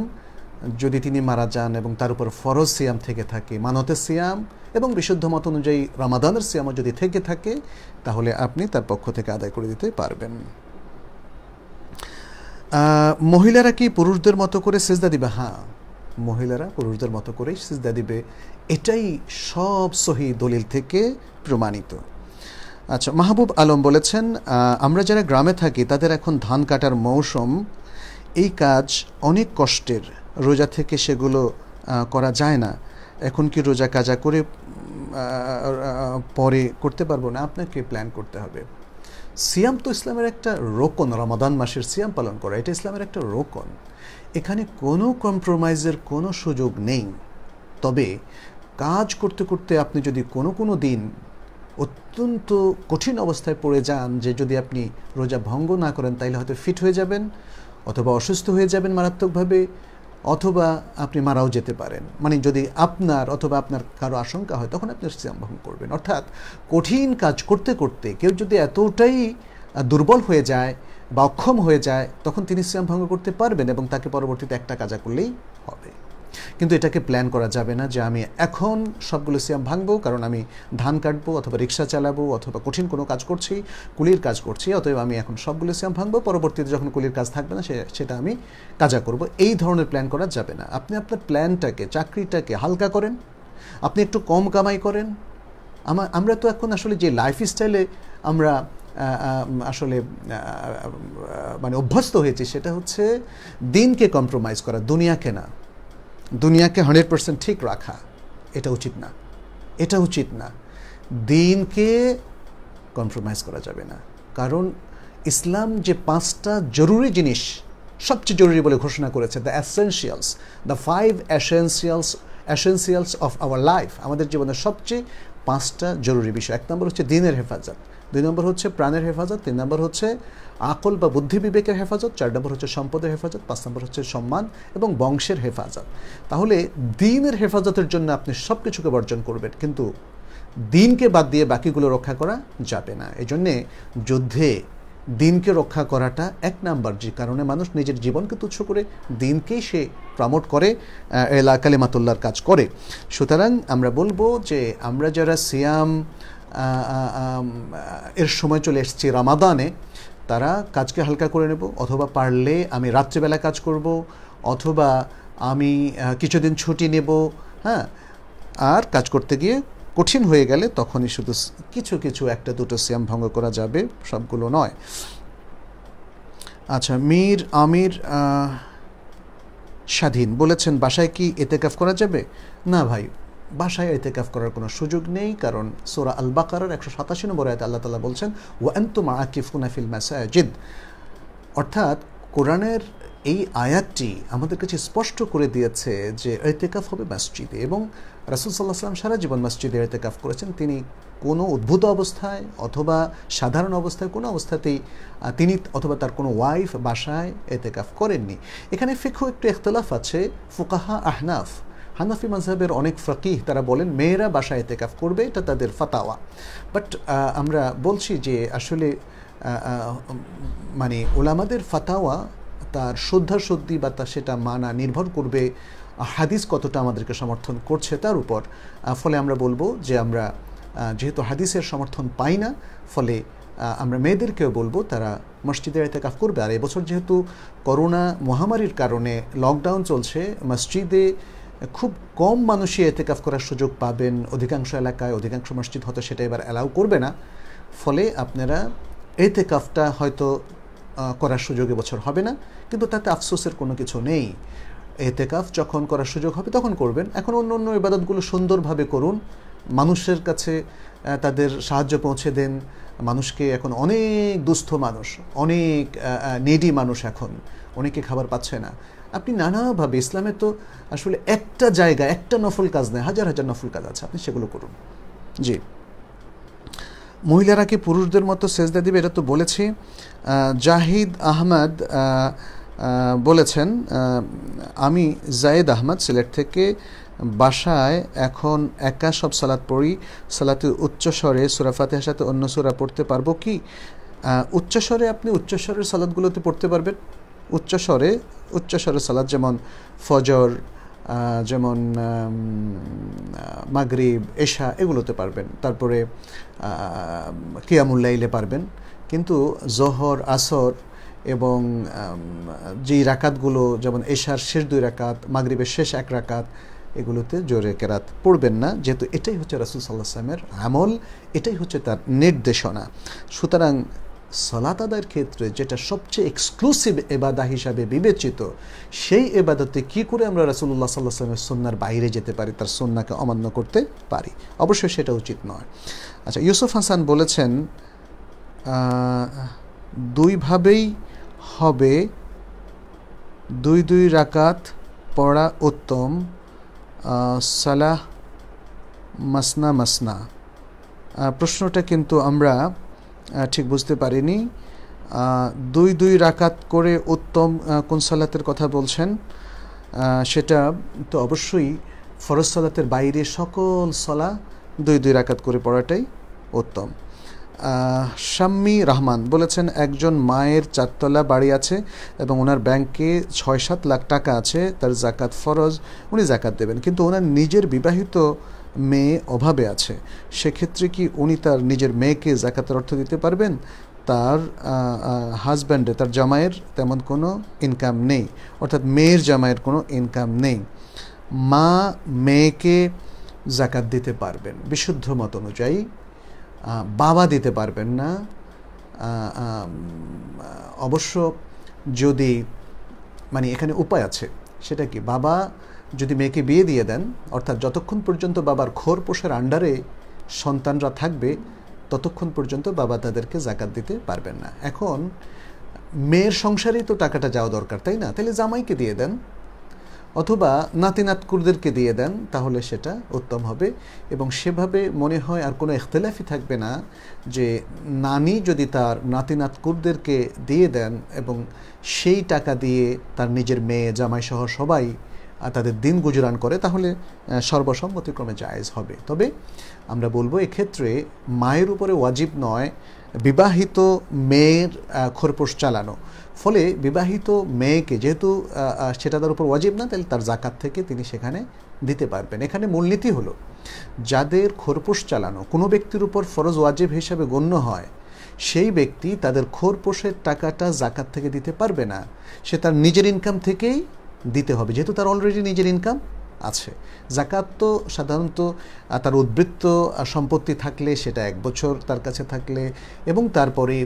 যদি তিনি মারা যান এবং তার উপর ফরজ সিয়াম থেকে থাকে, মানতের সিয়াম এবং বিশুদ্ধ মত অনুযায়ী রামাদানের সিয়ামও যদি থেকে থাকে তাহলে আপনি তার পক্ষ থেকে আদায় করে দিতে পারবেন। মহিলারা কি পুরুষদের মতো করে সেজদা দিবে? হ্যাঁ মহিলারা পুরুষদের মতো করেই সেজদা দিবে। এটাই সব সহি দলিল থেকে প্রমাণিত। আচ্ছা মাহবুব আলম বলেছেন আমরা যারা গ্রামে থাকি, তাদের এখন ধান কাটার মৌসুম। এই কাজ অনেক কষ্টের। রোজা থেকে সেগুলো করা যায় না। এখন কি রোজা কাজা করে পরে করতে পারব না, আপনাকে প্ল্যান করতে হবে। সিয়াম তো ইসলামের একটা রোকন, রমাদান মাসের সিয়াম পালন করা, এটা ইসলামের একটা রোকন। এখানে কোনো কম্প্রোমাইজের কোনো সুযোগ নেই। তবে কাজ করতে করতে আপনি যদি কোনো কোনো দিন অত্যন্ত কঠিন অবস্থায় পড়ে যান, যে যদি আপনি রোজা ভঙ্গ না করেন, তাইলে হয়তো ফিট হয়ে যাবেন, অথবা অসুস্থ হয়ে যাবেন মারাত্মকভাবে। অথবা আপনি মারাও যেতে পারেন। মানে যদি আপনার অথবা আপনার কারও আশঙ্কা হয়, তখন আপনি সিয়াম করবেন। অর্থাৎ কঠিন কাজ করতে করতে কেউ যদি এতটাই দুর্বল হয়ে যায় বা অক্ষম হয়ে যায়, তখন তিনি সিয়াম ভঙ্গ করতে পারবেন এবং তাকে পরবর্তীতে একটা কাজা করলেই হবে। কিন্তু এটাকে প্ল্যান করা যাবে না যে আমি এখন সবগুলো সিয়াম ভাঙবো, কারণ আমি ধান কাটবো অথবা রিক্সা চালাবো অথবা কঠিন কোনো কাজ করছি, কুলির কাজ করছি, অতএব আমি এখন সবগুলো সিয়াম ভাঙবো, পরবর্তীতে যখন কুলির কাজ থাকবে না সেটা আমি কাজা করব। এই ধরনের প্ল্যান করা যাবে না। আপনি আপনার প্ল্যানটাকে চাকরিটাকে হালকা করেন, আপনি একটু কম কামাই করেন। আমার আমরা তো এখন আসলে যে লাইফ স্টাইলে আমরা আসলে মানে অভ্যস্ত হয়েছি, সেটা হচ্ছে দিনকে কম্প্রোমাইজ করা, দুনিয়াকে না। দুনিয়াকে হান্ড্রেড পার্সেন্ট ঠিক রাখা, এটা উচিত না। এটা উচিত না। দিনকে কম্প্রোমাইজ করা যাবে না। কারণ ইসলাম যে পাঁচটা জরুরি জিনিস, সবচেয়ে জরুরি বলে ঘোষণা করেছে the essentials the five essentials essentials of our life আমাদের জীবনের সবচেয়ে পাঁচটা জরুরি বিষয়। এক নম্বর হচ্ছে দিনের হেফাজত। দুই নম্বর হচ্ছে প্রাণের হেফাজত, তিন নম্বর হচ্ছে আকল বা বুদ্ধি বিবেকের হেফাজত, চার নম্বর হচ্ছে সম্পদের হেফাজত, পাঁচ নম্বর হচ্ছে সম্মান এবং বংশের হেফাজত। তাহলে দিনের হেফাজতের জন্য আপনি সব কিছুকে বর্জন করবেন, কিন্তু দিনকে বাদ দিয়ে বাকিগুলো রক্ষা করা যাবে না। এই জন্যে যুদ্ধে দিনকে রক্ষা করাটা এক নাম্বার, যে কারণে মানুষ নিজের জীবনকে তুচ্ছ করে দিনকেই সে প্রমোট করে এলা কালিমাতুল্লার কাজ করে। সুতরাং আমরা বলব যে আমরা যারা সিয়াম এর সময় চলে এসেছি রামাদানে। তারা কাজকে হালকা করে নেব, অথবা পারলে আমি রাত্রিবেলা কাজ করব, অথবা আমি কিছুদিন ছুটি নেব হ্যাঁ? আর কাজ করতে গিয়ে কঠিন হয়ে গেলে তখনই শুধু কিছু কিছু, একটা, দুটো সিয়াম ভঙ্গ করা যাবে, সবগুলো নয়। আচ্ছা মীর আমির স্বাধীন। বলেছেন, বাসায় কি এতে কাফ করা যাবে? না ভাই। বাসায় এতেকাফ করার কোনো সুযোগ নেই, কারণ সোরা আল বাকারের একশো সাতাশি নম্বর আয়তে আল্লাহ তালা বলছেন ও মা আকিফুনা ফিল মাসাজিদ। অর্থাৎ কোরআনের এই আয়াতটি আমাদের কাছে স্পষ্ট করে দিয়েছে যে এতেকাফ হবে মসজিদে এবং রাসুল সাল্লাহ সাল্লাম সারা জীবন মসজিদে এতেকাফ করেছেন। তিনি কোনো উদ্ভূত অবস্থায় অথবা সাধারণ অবস্থায় কোনো অবস্থাতেই তিনি অথবা তার কোনো ওয়াইফ বাসায় এতেকাফ করেননি। এখানে ফিখু একটু এখতলাফ আছে, ফুকাহা আহনাফ। হানাফি মাঝহের অনেক ফকিহ তারা বলেন, মেয়েরা বাসায় এতেকাফ করবে, এটা তাদের ফাতাওয়া। বাট আমরা বলছি যে আসলে মানে ওলামাদের ফাতাওয়া তার শ্রদ্ধা সদ্ধি বা তা সেটা মানা নির্ভর করবে হাদিস কতটা আমাদেরকে সমর্থন করছে তার উপর। ফলে আমরা বলব যে আমরা যেহেতু হাদিসের সমর্থন পাই না, ফলে আমরা মেয়েদেরকেও বলব তারা মসজিদের এতেকাফ করবে। আর এবছর যেহেতু করোনা মহামারীর কারণে লকডাউন চলছে, মসজিদে খুব কম মানুষই এতেকাফ করার সুযোগ পাবেন। অধিকাংশ এলাকায় অধিকাংশ মসজিদ হয়তো সেটা এবার অ্যালাউ করবে না। ফলে আপনারা এতেকাফটা হয়তো করার সুযোগ এবছর হবে না। কিন্তু তাতে আফসোসের কোনো কিছু নেই। এতেকাফ যখন করার সুযোগ হবে তখন করবেন। এখন অন্য অন্য ইবাদতগুলো সুন্দরভাবে করুন। মানুষের কাছে তাদের সাহায্য পৌঁছে দেন। মানুষকে এখন অনেক দুস্থ মানুষ, অনেক নেডি মানুষ এখন। অনেকে খাবার পাচ্ছে না। আপনি নানাভাবে ইসলামে তো আসলে একটা জায়গা, একটা নফল কাজ নেই, হাজার হাজার নফল কাজ আছে, আপনি সেগুলো করুন। জি। মহিলারা কি পুরুষদের মতো সেজদা দিবে? এটা তো বলেছি। জাহিদ আহমদ বলেছেন আমি জায়েদ আহমদ সিলেট থেকে বাসায় এখন একা সব সালাদ পড়ি। সালাতের উচ্চস্বরে সুরা ফাতেহার সাথে অন্য সুরা পড়তে পারব কি? উচ্চস্বরে আপনি উচ্চস্বরের সালাদগুলোতে পড়তে পারবেন। উচ্চস্বরে উচ্চস্বরের সালাদ যেমন ফজর যেমন মাগরিব, এশা, এগুলোতে পারবেন। তারপরে কিয়ামুল্লাইলে পারবেন। কিন্তু জহর, আসর এবং যেই রাকাতগুলো, যেমন এশার শেষ দুই রাকাত, মাগরিবের শেষ এক রাকাত, এগুলোতে জোরে কেরাত পড়বেন না। যেহেতু এটাই হচ্ছে রাসুল সাল্লাহ আমল, এটাই হচ্ছে তার নির্দেশনা। সুতরাং সলাত আদায়ের ক্ষেত্রে যেটা সবচেয়ে এক্সক্লুসিভ এবাদা হিসাবে বিবেচিত, সেই এবাদতে কি করে আমরা রাসুল্লাহ সাল্লাহ সাল্লামের সন্ন্যার বাইরে যেতে পারি, তার সন্ন্যাকে অমান্য করতে পারি? অবশ্যই সেটা উচিত নয়। আচ্ছা ইউসুফ হাসান বলেছেন দুইভাবেই হবে, দুই দুই রাকাত পড়া উত্তম সালাহ মাসনা মাসনা। প্রশ্নটা কিন্তু আমরা ঠিক বুঝতে পারিনি। দুই দুই রাকাত করে উত্তম কোন সালাতের কথা বলছেন? সেটা তো অবশ্যই ফরজ সালাতের বাইরে সকল সলা দুই দুই রাকাত করে পড়াটাই উত্তম। শাম্মি রহমান বলেছেন, একজন মায়ের চারতলা বাড়ি আছে এবং ওনার ব্যাংকে ছয় সাত লাখ টাকা আছে, তার জাকাত ফরজ, উনি জাকাত দেবেন। কিন্তু ওনার নিজের বিবাহিত মেয়ে অভাবে আছে, সেক্ষেত্রে কি উনি তার নিজের মেয়েকে জাকাতের অর্থ দিতে পারবেন? তার হাজব্যান্ডে তার জামাইয়ের তেমন কোনো ইনকাম নেই, অর্থাৎ মেয়ের জামাইয়ের কোনো ইনকাম নেই। মা মেয়েকে জাকাত দিতে পারবেন, বিশুদ্ধ মত অনুযায়ী। বাবা দিতে পারবেন না। অবশ্য যদি মানে এখানে উপায় আছে, সেটা কি? বাবা যদি মেয়েকে বিয়ে দিয়ে দেন, অর্থাৎ যতক্ষণ পর্যন্ত বাবার খোর পোষের আন্ডারে সন্তানরা থাকবে, ততক্ষণ পর্যন্ত বাবা তাদেরকে জাকাত দিতে পারবেন না। এখন, মেয়ের সংসারেই তো টাকাটা যাওয়া দরকার, তাই না? তাহলে জামাইকে দিয়ে দেন, অথবা নাতিনাতকুরদেরকে দিয়ে দেন, তাহলে সেটা উত্তম হবে। এবং সেভাবে মনে হয় আর কোনো এখতলাফই থাকবে না যে নানি যদি তার নাতিনাতকুরদেরকে দিয়ে দেন এবং সেই টাকা দিয়ে তার নিজের মেয়ে জামাইসহ সবাই তাদের দিন গুজরান করে, তাহলে সর্বসম্মতিক্রমে জায়েজ হবে। তবে আমরা বলব এক্ষেত্রে মায়ের উপরে ওয়াজিব নয়, বিবাহিত মেয়ের খোরপোশ চালানো। ফলে বিবাহিত মেয়েকে যেহেতু সেটা তার উপর ওয়াজিব না, তাহলে তার জাকাত থেকে তিনি সেখানে দিতে পারবেন। এখানে মূলনীতি হলো, যাদের খোরপোশ চালানো কোনো ব্যক্তির উপর ফরজ ওয়াজিব হিসাবে গণ্য হয়, সেই ব্যক্তি তাদের খোরপোশের টাকাটা জাকাত থেকে দিতে পারবে না। সে তার নিজের ইনকাম থেকেই দিতে হবে। যেহেতু তার অলরেডি নিজের ইনকাম আছে। জাকাত তো সাধারণত তার উদ্বৃত্ত সম্পত্তি থাকলে সেটা এক বছর তার কাছে থাকলে এবং তারপরে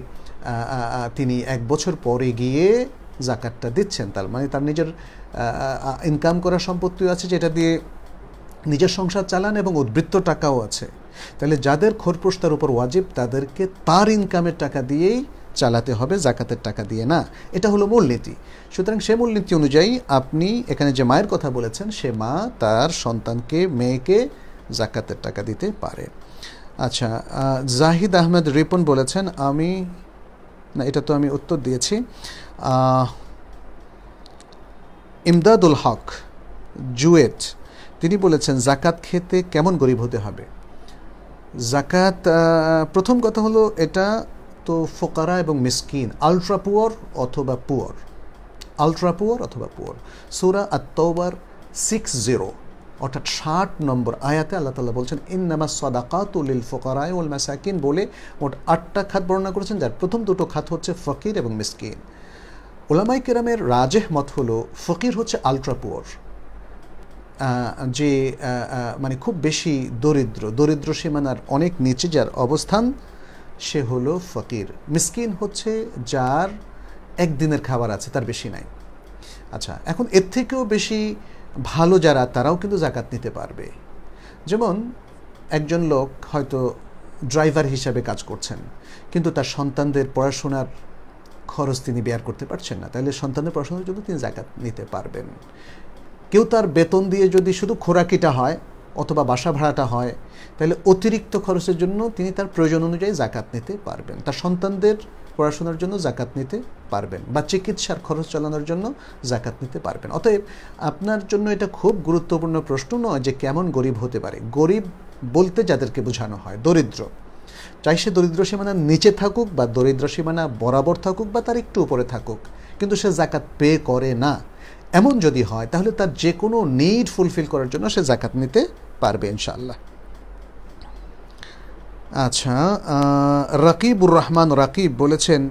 তিনি এক বছর পরে গিয়ে জাকাতটা দিচ্ছেন। তার মানে তার নিজের ইনকাম করা সম্পত্তিও আছে যেটা দিয়ে নিজের সংসার চালান এবং উদ্বৃত্ত টাকাও আছে। তাহলে যাদের খোরপোশ তার উপর ওয়াজিব, তাদেরকে তার ইনকামের টাকা দিয়েই চালাতে হবে, জাকাতের টাকা দিয়ে, না। এটা হলো মূলনীতি সুতরাং সে মূলনীতি অনুযায়ী আপনি এখানে যে মায়ের কথা বলেছেন, সে মা তার সন্তানকে, মেয়েকে জাকাতের টাকা দিতে পারে। আচ্ছা জাহিদ আহমেদ রিপন বলেছেন, আমি, না, এটা তো আমি উত্তর দিয়েছি ইমদাদুল হক, জুয়েট, তিনি বলেছেন, জাকাত খেতে কেমন গরিব হতে হবে? জাকাত প্রথম কথা হলো, এটা ফোকারা এবং মিসকিন আলট্রা পুয়ার অথবা পুয়ার আলট্রা পুয়ার অথবা পুয়ার সুরা আত্তবার সিক্স জিরো অর্থাৎ ষাট নম্বর আয়াতে আল্লাহ তাল্লাহ বলছেন, ইন্নামা সদাকাতুলিল ফোকারায় ওল মাসাকিন বলে মোট আটটা খাত বর্ণনা করেছেন, যার প্রথম দুটো খাত হচ্ছে ফকির এবং মিসকিন। ওলামাই কেরামের রাজেহ মত হলো, ফকির হচ্ছে আলট্রা পুয়ার যে মানে খুব বেশি দরিদ্র দরিদ্র সীমানার অনেক নিচে যার অবস্থান সে হলো ফকির। মিসকিন হচ্ছে যার একদিনের খাবার আছে, তার বেশি নাই। আচ্ছা এখন এর থেকেও বেশি ভালো যারা, তারাও কিন্তু জাকাত নিতে পারবে। যেমন একজন লোক হয়তো ড্রাইভার হিসাবে কাজ করছেন, কিন্তু তার সন্তানদের পড়াশোনার খরচ তিনি বেয়ার করতে পারছেন না। তাহলে সন্তানদের পড়াশোনার জন্য তিনি জাকাত নিতে পারবেন। কেউ তার বেতন দিয়ে যদি শুধু খোরাকিটা হয় অথবা বাসা ভাড়াটা হয়, তাহলে অতিরিক্ত খরচের জন্য তিনি তার প্রয়োজন অনুযায়ী জাকাত নিতে পারবেন। তার সন্তানদের পড়াশোনার জন্য জাকাত নিতে পারবেন বা চিকিৎসার খরচ চালানোর জন্য জাকাত নিতে পারবেন। অতএব আপনার জন্য এটা খুব গুরুত্বপূর্ণ প্রশ্ন নয় যে কেমন গরিব হতে পারে। গরিব বলতে যাদেরকে বোঝানো হয়, দরিদ্র। চাই সে দরিদ্র সীমানার নিচে থাকুক বা দরিদ্র সীমানা বরাবর থাকুক বা তার একটু উপরে থাকুক, কিন্তু সে জাকাত পে করে না। এমন যদি হয়, তাহলে তার যে কোনো নিড ফুলফিল করার জন্য সে জাকাত নিতে পারবে ইনশাআল্লাহ। আচ্ছা রাকিবুর রহমান, রাকিব বলেছেন,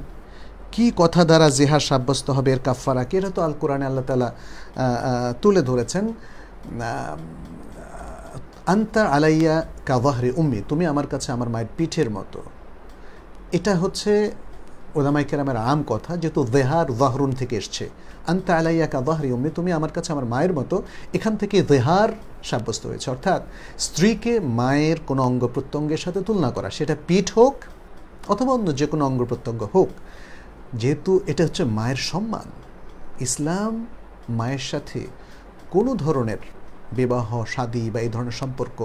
কি কথা দ্বারা জেহার সাব্যস্ত হবে এর কাফারা কি এটা তো আল কোরআনে আল্লাহ তালা তুলে ধরেছেন। আন্তা আলাইয়া কাভাহরে উম্মি, তুমি আমার কাছে আমার মায়ের পিঠের মতো। এটা হচ্ছে ওলামাই কেরামের আম কথা, যেহেতু দেহার জাহরুন থেকে এসছে। আন্তা আলাইয়া কাভাহরি উম্মি, তুমি আমার কাছে আমার মায়ের মতো। এখান থেকে দেহার সাব্যস্ত হয়েছে। অর্থাৎ স্ত্রীকে মায়ের কোনো অঙ্গ প্রত্যঙ্গের সাথে তুলনা করা, সেটা পিঠ হোক অথবা অন্য যে কোনো অঙ্গ প্রত্যঙ্গ হোক, যেহেতু এটা হচ্ছে মায়ের সম্মান। ইসলাম মায়ের সাথে কোনো ধরনের বিবাহ, শাদী বা এই ধরনের সম্পর্ক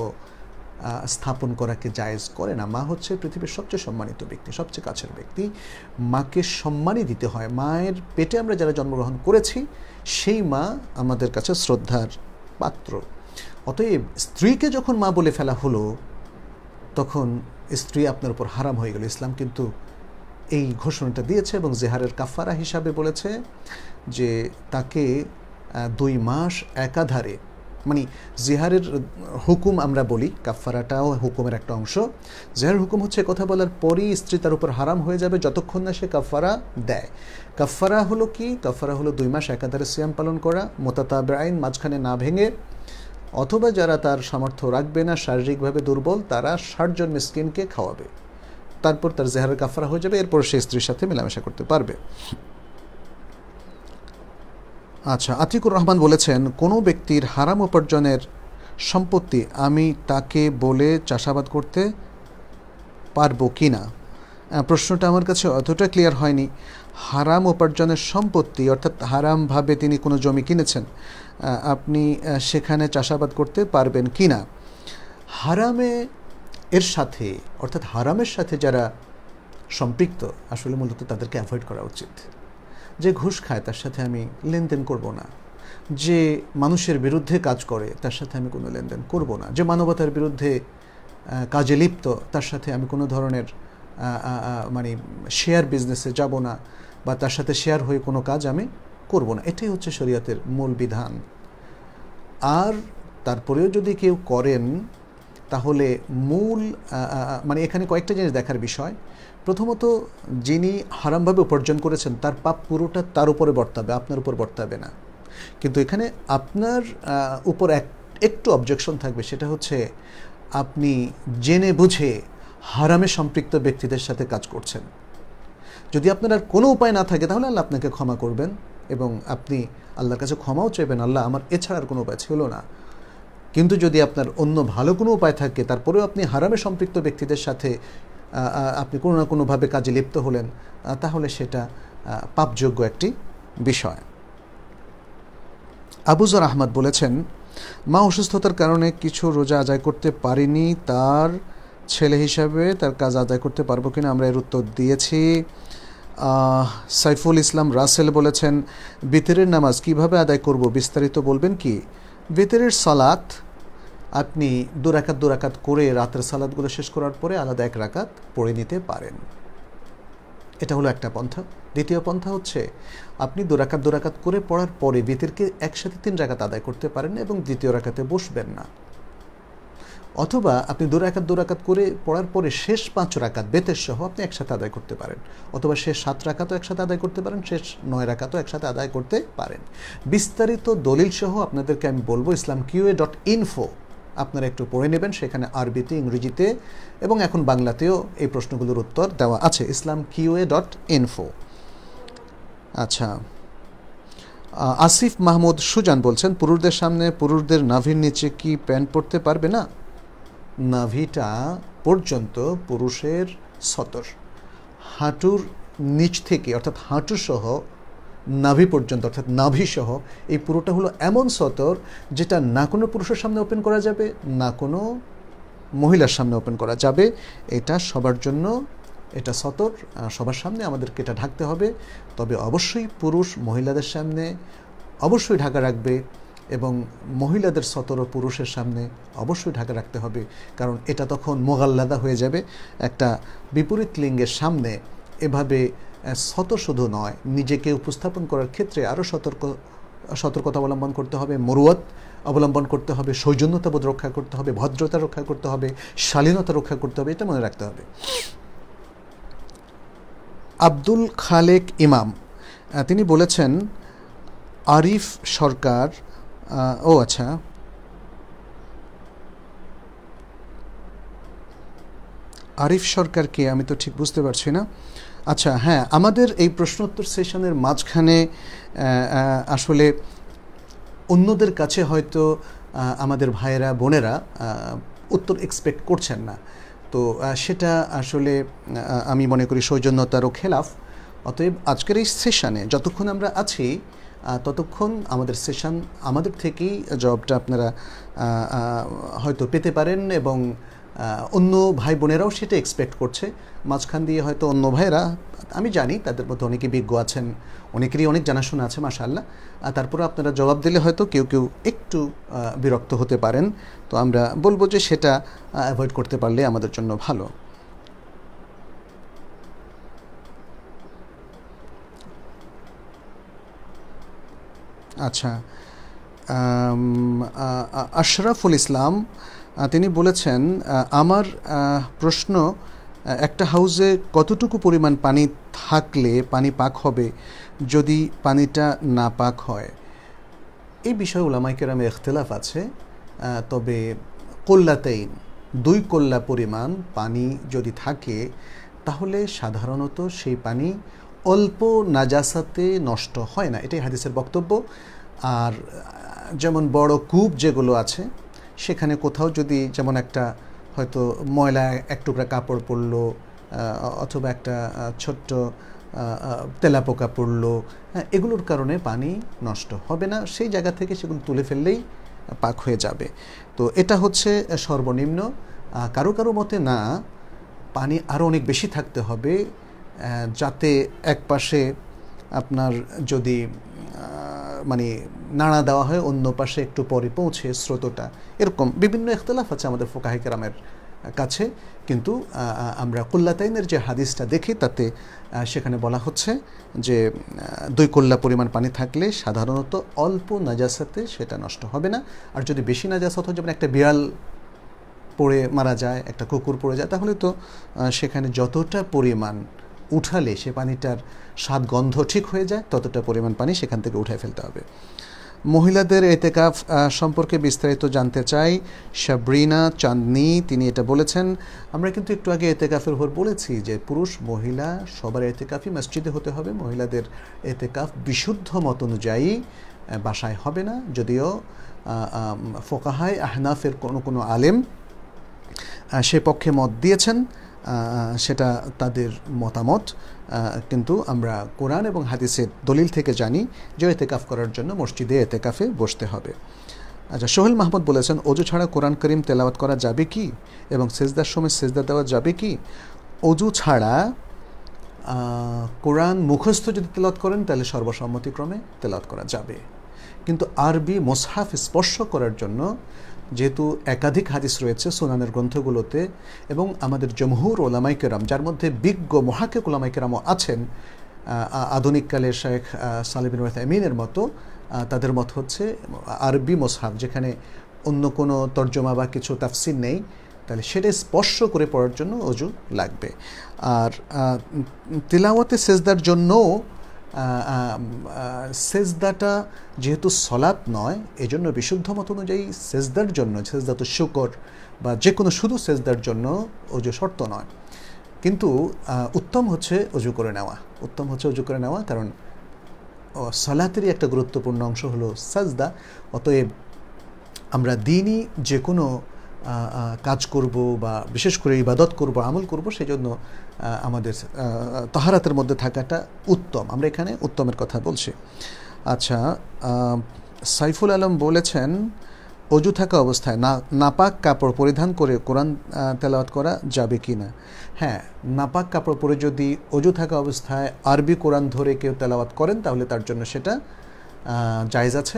স্থাপন করাকে জায়েজ করে না। মা হচ্ছে পৃথিবীর সবচেয়ে সম্মানিত ব্যক্তি, সবচেয়ে কাছের ব্যক্তি। মাকে সম্মানই দিতে হয়। মায়ের পেটে আমরা যারা জন্মগ্রহণ করেছি, সেই মা আমাদের কাছে শ্রদ্ধার পাত্র। অতএব স্ত্রীকে যখন মা বলে ফেলা হলো, তখন স্ত্রী আপনার উপর হারাম হয়ে গেল। ইসলাম কিন্তু এই ঘোষণাটা দিয়েছে এবং জেহারের কাফারা হিসাবে বলেছে যে তাকে দুই মাস একাধারে মানে জেহারের হুকুম আমরা বলি কাফারাটাও হুকুমের একটা অংশ। জেহার হুকুম হচ্ছে কথা বলার পরই স্ত্রী তার উপর হারাম হয়ে যাবে যতক্ষণ না সে কাফারা দেয়। কাফারা হলো কি? কাফারা হলো দুই মাস একাধারে সিয়াম পালন করা মোতাতাবে আইন মাঝখানে না ভেঙে, অথবা যারা তার সামর্থ্য রাখবে না, শারীরিকভাবে দুর্বল, তারা ষাটজন মিসকিনকে খাওয়াবে। তারপর তার জেহারের কাফারা হয়ে যাবে, এরপর সে স্ত্রীর সাথে মেলামেশা করতে পারবে। আচ্ছা আতিকুর রহমান বলেছেন, কোনো ব্যক্তির হারাম উপার্জনের সম্পত্তি আমি তাকে বলে চাষাবাদ করতে পারব কি না? প্রশ্নটা আমার কাছে অতটা ক্লিয়ার হয়নি। হারাম উপার্জনের সম্পত্তি, অর্থাৎ হারামভাবে তিনি কোনো জমি কিনেছেন আপনি সেখানে চাষাবাদ করতে পারবেন কি না? হারামে এর সাথে, অর্থাৎ হারামের সাথে যারা সম্পৃক্ত, আসলে মূলত তাদেরকে অ্যাভয়েড করা উচিত। যে ঘুষ খায়, তার সাথে আমি লেনদেন করব না। যে মানুষের বিরুদ্ধে কাজ করে, তার সাথে আমি কোনো লেনদেন করব না। যে মানবতার বিরুদ্ধে কাজে লিপ্ত, তার সাথে আমি কোনো ধরনের মানে শেয়ার বিজনেসে যাব না বা তার সাথে শেয়ার হয়ে কোনো কাজ আমি করব না। এটাই হচ্ছে শরীয়তের মূল বিধান। আর তারপরেও যদি কেউ করেন, তাহলে মূল মানে এখানে কয়েকটা জিনিস দেখার বিষয়। প্রথমত যিনি হারামভাবে উপার্জন করেছেন, তার পাপ পুরোটা তার উপরে বর্তাবে, আপনার উপর বর্তাবে না। কিন্তু এখানে আপনার উপর এক, একটু অবজেকশন থাকবে, সেটা হচ্ছে আপনি জেনে বুঝে হারামে সম্পৃক্ত ব্যক্তিদের সাথে কাজ করছেন। যদি আপনার আর কোনো উপায় না থাকে, তাহলে আল্লাহ আপনাকে ক্ষমা করবেন এবং আপনি আল্লাহর কাছে ক্ষমাও চাইবেন। আল্লাহ আমার এছাড়া আর কোনো উপায় ছিল না। কিন্তু যদি আপনার অন্য ভালো কোনো উপায় থাকে, তারপরেও আপনি হারামে সম্পৃক্ত ব্যক্তিদের সাথে আপনি কোনো না কোনোভাবে কাজে লিপ্ত হলেন তাহলে সেটা পাপযোগ্য একটি বিষয়। আবুজর আহমদ বলেছেন, মা অসুস্থতার কারণে কিছু রোজা আদায় করতে পারিনি, তার ছেলে হিসাবে তার কাজ আদায় করতে পারব কিনা আমরা এর উত্তর দিয়েছি। সাইফুল ইসলাম রাসেল বলেছেন, বিতরের নামাজ কীভাবে আদায় করব বিস্তারিত বলবেন কি? বিতরের সালাত আপনি দু রাকাত দু রাকাত করে রাতের সালাদগুলো শেষ করার পরে আলাদা এক রাকাত পড়ে নিতে পারেন। এটা হলো একটা পন্থা। দ্বিতীয় পন্থা হচ্ছে, আপনি দুরাকাত দুরাকাত করে পড়ার পরে বিতিরকে একসাথে তিন রাকাত আদায় করতে পারেন এবং দ্বিতীয় রাকাতে বসবেন না। অথবা আপনি দুরাকাত দুরাকাত করে পড়ার পরে শেষ পাঁচ রাকাত বেতের সহ আপনি একসাথে আদায় করতে পারেন। অথবা শেষ সাত রাকাতও একসাথে আদায় করতে পারেন, শেষ নয় রাকাতও একসাথে আদায় করতে পারেন। বিস্তারিত দলিল সহ আপনাদেরকে আমি বলব ইসলাম কিউএ ডট ইনফো আপনারা একটু পড়ে নেবেন, সেখানে আরবিতে, ইংরেজিতে এবং এখন বাংলাতেও এই প্রশ্নগুলোর উত্তর দেওয়া আছে। ইসলাম কিউএ ডট ইনফো আচ্ছা আসিফ মাহমুদ সুজান বলছেন পুরুষদের সামনে পুরুষদের নাভির নিচে কি প্যান্ট পরতে পারবে না? নাভিটা পর্যন্ত পুরুষের সতর। হাঁটুর নিচ থেকে, অর্থাৎ হাঁটু সহ নাভি পর্যন্ত, অর্থাৎ নাভি সহ, এই পুরোটা হলো এমন সতর যেটা না কোনো পুরুষের সামনে ওপেন করা যাবে, না কোনো মহিলার সামনে ওপেন করা যাবে। এটা সবার জন্য এটা সতর সবার সামনে আমাদেরকে এটা ঢাকতে হবে। তবে অবশ্যই পুরুষ মহিলাদের সামনে অবশ্যই ঢাকা রাখবে এবং মহিলাদের সতর পুরুষের সামনে অবশ্যই ঢাকা রাখতে হবে। কারণ এটা তখন মোগাল্লাদা হয়ে যাবে। একটা বিপরীত লিঙ্গের সামনে এভাবে শত শুধু নয়, নিজেকে উপস্থাপন করার ক্ষেত্রে আরও সতর্ক, সতর্কতা অবলম্বন করতে হবে, মরুয়াত অবলম্বন করতে হবে, সৌজন্যতাবোধ রক্ষা করতে হবে, ভদ্রতা রক্ষা করতে হবে, শালীনতা রক্ষা করতে হবে, এটা মনে রাখতে হবে। আব্দুল খালেক ইমাম তিনি বলেছেন, আরিফ সরকার ও আচ্ছা। আরিফ সরকারকে আমি তো ঠিক বুঝতে পারছি না। আচ্ছা হ্যাঁ আমাদের এই প্রশ্নোত্তর সেশনের মাঝখানে আসলে অন্যদের কাছে হয়তো আমাদের ভাইয়েরা, বোনেরা উত্তর এক্সপেক্ট করছেন না। তো সেটা আসলে আমি মনে করি সৌজন্যতারও খেলাফ। অতএব আজকের এই সেশানে যতক্ষণ আমরা আছি ততক্ষণ আমাদের সেশন আমাদের থেকেই জবটা আপনারা হয়তো পেতে পারেন এবং অন্য ভাই বোনেরাও সেটা এক্সপেক্ট করছে। মাঝখান দিয়ে হয়তো অন্য ভাইয়েরা, আমি জানি, তাদের মধ্যে অনেকে বিজ্ঞ আছেন, অনেকেরই অনেক জানাশোনা আছে মাশাল্লাহ তারপরে আপনারা জবাব দিলে হয়তো কেউ কেউ একটু বিরক্ত হতে পারেন। তো আমরা বলব যে সেটা অ্যাভয়েড করতে পারলে আমাদের জন্য ভালো। আচ্ছা আশরাফুল ইসলাম তিনি বলেছেন আমার প্রশ্ন একটা হাউজে কতটুকু পরিমাণ পানি থাকলে পানি পাক হবে যদি পানিটা না পাক হয়? এই বিষয়ে ওলামাইকেরামে এখতলাফ আছে তবে কল্লাতেইন, দুই কল্লা পরিমাণ পানি যদি থাকে, তাহলে সাধারণত সেই পানি অল্প নাজাসাতে নষ্ট হয় না। এটাই হাদিসের বক্তব্য। আর যেমন বড় কূপ যেগুলো আছে সেখানে কোথাও যদি যেমন একটা হয়তো ময়লা এক টুকরা কাপড় পরলো অথবা একটা ছোট্ট তেলাপোকা পড়ল হ্যাঁ এগুলোর কারণে পানি নষ্ট হবে না। সেই জায়গা থেকে সেগুলো তুলে ফেললেই পাক হয়ে যাবে। তো এটা হচ্ছে সর্বনিম্ন। কারও কারও মতে না, পানি আরও অনেক বেশি থাকতে হবে যাতে এক পাশে আপনার যদি মানে নাড়া দেওয়া হয় অন্য পাশে একটু পরে পৌঁছে স্রোতটা। এরকম বিভিন্ন ইখতলাফ আছে আমাদের ফোকাহিকেরামের কাছে। কিন্তু আমরা কুল্লাতাইনের যে হাদিসটা দেখি, তাতে সেখানে বলা হচ্ছে যে দুই কল্লা পরিমাণ পানি থাকলে সাধারণত অল্প নাজাসাতে সেটা নষ্ট হবে না। আর যদি বেশি নাজাসাত হয় যেমন একটা বিড়াল পড়ে মারা যায়, একটা কুকুর পড়ে যায়, তাহলে তো সেখানে যতটা পরিমাণ উঠালে সে পানিটার স্বাদ, গন্ধ ঠিক হয়ে যায়, ততটা পরিমাণ পানি সেখান থেকে উঠে ফেলতে হবে। মহিলাদের এতেকাফ সম্পর্কে বিস্তারিত জানতে চাই শাবরিনা চাঁদনি, তিনি এটা বলেছেন। আমরা কিন্তু একটু আগে এতেকাফের উপর বলেছি যে পুরুষ, মহিলা সবার এতেকাফই মসজিদে হতে হবে। মহিলাদের এতেকাফ বিশুদ্ধ মত অনুযায়ী বাসায় হবে না। যদিও ফোকাহায়, আহনাফের কোনো কোনো আলেম সে পক্ষে মত দিয়েছেন। সেটা তাদের মতামত। কিন্তু আমরা কোরআন এবং হাদিসের দলিল থেকে জানি যে এতেকাফ করার জন্য মসজিদে এতেকাফে বসতে হবে। আচ্ছা সোহেল মাহমুদ বলেছেন, অজু ছাড়া কোরআন করিম তেলাওয়াত করা যাবে কি? এবং সেজদার সময় সেজদা দেওয়া যাবে কি? অজু ছাড়া কোরআন মুখস্থ যদি তেলাত করেন, তাহলে সর্বসম্মতিক্রমে তেলাওয়াত করা যাবে। কিন্তু আরবি মোসহাফ স্পর্শ করার জন্য যেহেতু একাধিক হাদিস রয়েছে সুনানের গ্রন্থগুলোতে এবং আমাদের জমহুর ওলামাইকেরাম যার মধ্যে বিজ্ঞ মহাকেক ওলামাইকেরামও আছেন আধুনিককালে শেখ সালিবিন আমিনের মতো তাদের মত হচ্ছে আরবি মোসহাব, যেখানে অন্য কোনো তর্জমা বা কিছু তাফসির নেই, তাহলে সেটা স্পর্শ করে পড়ার জন্য অজু লাগবে। আর তিলাওয়াতে সেজদার জন্যও সেজদাটা যেহেতু সলাৎ নয়, এজন্য বিশুদ্ধ মত অনুযায়ী সেজদার জন্য, সেজদা তো শুকর বা যে কোনো শুধু সেজদার জন্য অজু শর্ত নয়। কিন্তু উত্তম হচ্ছে অজু করে নেওয়া। উত্তম হচ্ছে অজু করে নেওয়া, কারণ সলাতেরই একটা গুরুত্বপূর্ণ অংশ হলো সাজদা। অতএব, আমরা দিনই যে কোনো কাজ করব বা বিশেষ করে ইবাদত করব, আমল করব সেই জন্য আমাদের তাহারাতের মধ্যে থাকাটা উত্তম। আমরা এখানে উত্তমের কথা বলছি। আচ্ছা সাইফুল আলম বলেছেন, অজু থাকা অবস্থায় না, নাপাক কাপড় পরিধান করে কোরআন তেলাওয়াত করা যাবে কি না? হ্যাঁ নাপাক কাপড় পরে যদি অজু থাকা অবস্থায় আরবি কোরআন ধরে কেউ তেলাওয়াত করেন, তাহলে তার জন্য সেটা জায়জ আছে।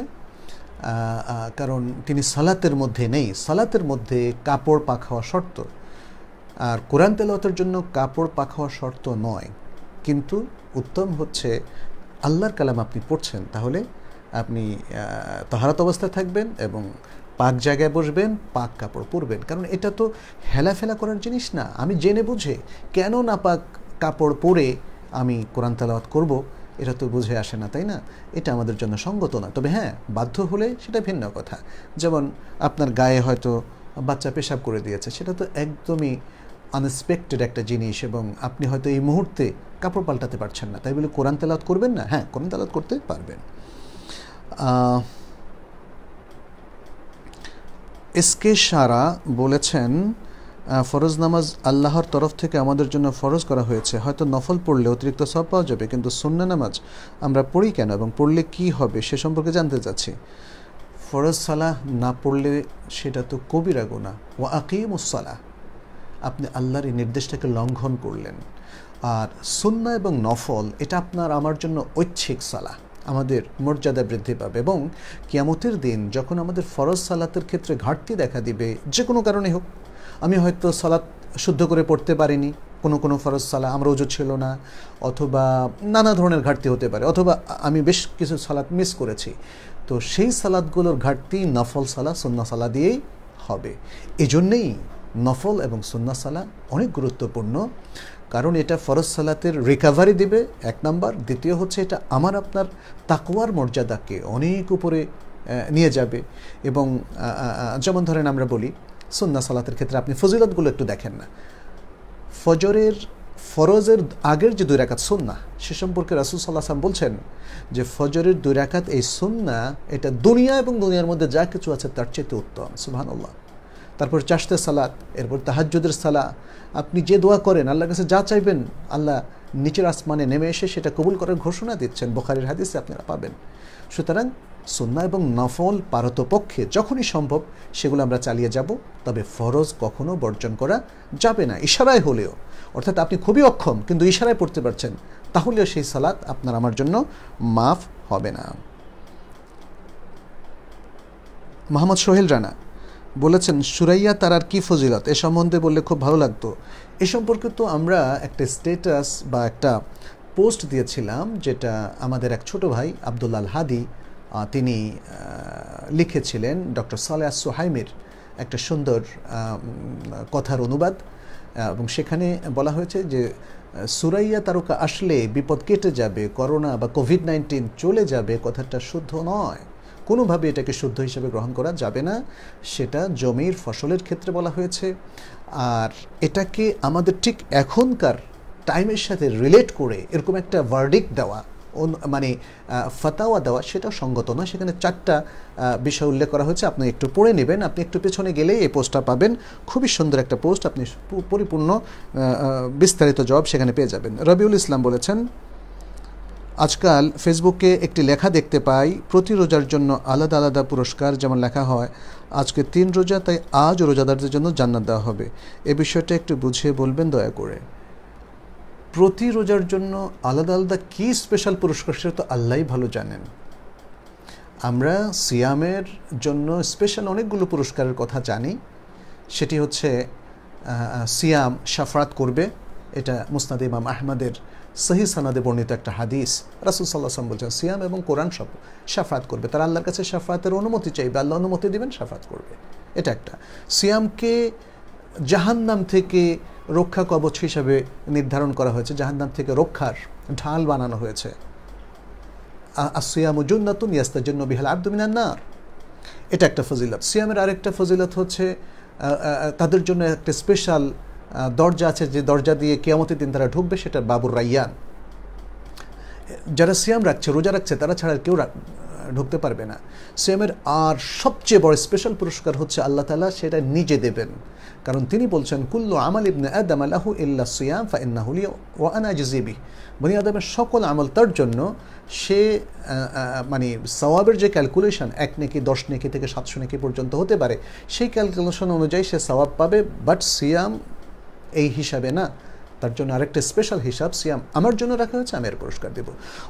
কারণ তিনি সালাতের মধ্যে নেই। সালাতের মধ্যে কাপড় পাখাওয়া শর্ত। আর কোরআন তেলাওয়াতের জন্য কাপড় পাখাওয়া শর্ত নয়। কিন্তু উত্তম হচ্ছে আল্লাহর কালাম আপনি পড়ছেন, তাহলে আপনি তহারাত অবস্থায় থাকবেন এবং পাক জায়গায় বসবেন, পাক কাপড় পরবেন। কারণ এটা তো হেলাফেলা করার জিনিস না। আমি জেনে বুঝে কেন না পাক কাপড় পরে আমি কোরআন তালাওয়াত করব, এটা তো বুঝে আসে না, তাই না? এটা আমাদের জন্য সঙ্গত না। তবে হ্যাঁ বাধ্য হলে সেটা ভিন্ন কথা। যেমন আপনার গায়ে হয়তো বাচ্চা পেশাব করে দিয়েছে। সেটা তো একদমই আনএক্সপেক্টেড একটা জিনিস এবং আপনি হয়তো এই মুহূর্তে কাপড় পাল্টাতে পারছেন না। তাই বলে কোরআন তেলাওয়াত করবেন না? হ্যাঁ কোরআন তেলাওয়াত করতে পারবেন। এসকে সারা বলেছেন ফরজ নামাজ আল্লাহর তরফ থেকে আমাদের জন্য ফরজ করা হয়েছে। হয়তো নফল পড়লে অতিরিক্ত সব পাওয়া যাবে, কিন্তু সুন্না নামাজ আমরা পড়ি কেন এবং পড়লে কি হবে সে সম্পর্কে জানতে চাচ্ছি। ফরজ সালাহ না পড়লে সেটা তো কবিরা গোনা ও আকিমুসালাহ আপনি আল্লাহর এই নির্দেশটাকে লঙ্ঘন করলেন। আর সুন্না এবং নফল, এটা আপনার আমার জন্য ঐচ্ছিক সালাহ। আমাদের মর্যাদা বৃদ্ধি পাবে এবং কিয়ামতের দিন যখন আমাদের ফরজ সালাতের ক্ষেত্রে ঘাটতি দেখা দিবে, যে কোনো কারণে হোক, আমি হয়তো সালাত শুদ্ধ করে পড়তে পারিনি, কোনো কোনো ফরজ সালা আমার ওজু ছিল না, অথবা নানা ধরনের ঘাটতি হতে পারে, অথবা আমি বেশ কিছু সালাত মিস করেছি। তো সেই সালাদগুলোর ঘাটতি নফল সালা, সন্না সালা দিয়েই হবে। এজন্যেই নফল এবং সন্না সালা অনেক গুরুত্বপূর্ণ, কারণ এটা ফরজ সালাতের রিকাভারি দিবে, এক নাম্বার। দ্বিতীয় হচ্ছে এটা আমার আপনার তাকুয়ার মর্যাদাকে অনেক উপরে নিয়ে যাবে। এবং যেমন ধরেন আমরা বলি, সন্না সালাতের ক্ষেত্রে আপনি ফজিলতগুলো একটু দেখেন না। ফজরের ফরজের আগের যে দুই রাকাত সন্না সে সম্পর্কে রাসুল সাল্লাহাম বলছেন যে ফজরের দুই রাকাত এই সন্না এটা দুনিয়া এবং দুনিয়ার মধ্যে যা কিছু আছে তার চেয়ে উত্তম। সুহান আল্লাহ তারপর চাষতে সালাত, এরপর তাহাজুদের সালা আপনি যে দোয়া করেন, আল্লাহর কাছে যা চাইবেন, আল্লাহ নিচের আসমানে নেমে এসে সেটা কবুল করার ঘোষণা দিচ্ছেন। বোখারির হাদিসে আপনারা পাবেন। সুতরাং সন্না এবং নফল পারতপক্ষে যখনই সম্ভব সেগুলো আমরা চালিয়ে যাব, তবে ফরজ কখনো বর্জন করা যাবে না। ইশারায় হলেও অর্থাৎ আপনি খুবই অক্ষম, কিন্তু ইশারায় পড়তে পারছেন, তাহলেও সেই সালাত আপনার আমার জন্য মাফ হবে না। মোহাম্মদ সোহেল রানা বলেছেন, সুরাইয়া তারার কি ফজিলত? এ সম্বন্ধে বললে খুব ভালো লাগতো। এ সম্পর্কে তো আমরা একটা স্টেটাস বা একটা পোস্ট দিয়েছিলাম, যেটা আমাদের এক ছোট ভাই আবদুল্লাল হাদি তিনি লিখেছিলেন, ডক্টর সালেহ সোহাইমের, একটা সুন্দর কথার অনুবাদ। এবং সেখানে বলা হয়েছে যে সুরাইয়া তারকা আসলে বিপদ কেটে যাবে, করোনা বা কোভিড নাইন্টিন চলে যাবে, কথাটা শুদ্ধ নয়। কোনোভাবে এটাকে শুদ্ধ হিসেবে গ্রহণ করা যাবে না। সেটা জমির ফসলের ক্ষেত্রে বলা হয়েছে। আর এটাকে আমাদের ঠিক এখনকার টাইমের সাথে রিলেট করে এরকম একটা ভার্ডিক দেওয়া মানে ফতাওয়া দেওয়া সেটাও সঙ্গত নয়। সেখানে চারটা বিষয় উল্লেখ করা হয়েছে। আপনি একটু পড়ে নেবেন। আপনি একটু পেছনে গেলেই এই পোস্টটা পাবেন। খুবই সুন্দর একটা পোস্ট। আপনি পরিপূর্ণ বিস্তারিত জবাব সেখানে পেয়ে যাবেন। রবিউল ইসলাম বলেছেন, আজকাল ফেসবুকে একটি লেখা দেখতে পাই, প্রতি রোজার জন্য আলাদা আলাদা পুরস্কার যেমন লেখা হয়, আজকে তিন রোজা, তাই আজ রোজাদারদের জন্য জান্নাত দেওয়া হবে। এ বিষয়টা একটু বুঝিয়ে বলবেন দয়া করে। প্রতি রোজার জন্য আলাদা আলাদা কী স্পেশাল পুরস্কার, সেটা তো আল্লাহ ভালো জানেন। আমরা সিয়ামের জন্য স্পেশাল অনেকগুলো পুরস্কারের কথা জানি। সেটি হচ্ছে সিয়াম সাফরাত করবে। এটা মুসনাদ ইমাম আহমদের সহি সানাদে বর্ণিত একটা হাদিস। রাসুল সাল্লাহাম বলছেন, সিয়াম এবং কোরআন সব সাফাত করবে। তারা আল্লাহর কাছে সাফাতের অনুমতি চাইবে। আল্লাহ অনুমতি দিবেন সাফাত করবে। এটা একটা। সিয়ামকে জাহান্নাম থেকে রক্ষা কবচ হিসাবে নির্ধারণ করা হয়েছে, জাহান্নাম থেকে রক্ষার ঢাল বানানো হয়েছে। আসিয়াম জুন্নাতুন ইয়াস্তাজন্য বিহাল আব্দুমিনার না এটা একটা ফজিলত। সিয়ামের আরেকটা ফজিলত হচ্ছে তাদের জন্য একটা স্পেশাল দরজা আছে, যে দরজা দিয়ে কেয়ামতের দিন তারা ঢুকবে, সেটা বাবুর রাইয়ান। যারা সিয়াম রাখছে, রোজা রাখছে, তারা ছাড়া কেউ ঢুকতে পারবে না। সিয়ামের আর সবচেয়ে বড় স্পেশাল পুরস্কার হচ্ছে আল্লাহ তালা সেটা নিজে দেবেন। কারণ তিনি বলছেন, কুল্লু আমাল ইবনে আদম আলাহু ইল্লা সিয়াম ফা ইন্নাহুলি ওয়া আনা জিবি বনি আদমের সকল আমল তার জন্য সে মানে সওয়াবের যে ক্যালকুলেশন এক নেকি, দশ নেকি থেকে সাতশো নেকি পর্যন্ত হতে পারে, সেই ক্যালকুলেশন অনুযায়ী সে সওয়াব পাবে, বাট সিয়াম এই হিসাবে না। তার জন্য আরেকটা স্পেশাল হিসাব, সিয়াম। আমার জন্য রাখা হয়েছে, আমি এর পুরস্কার দেব।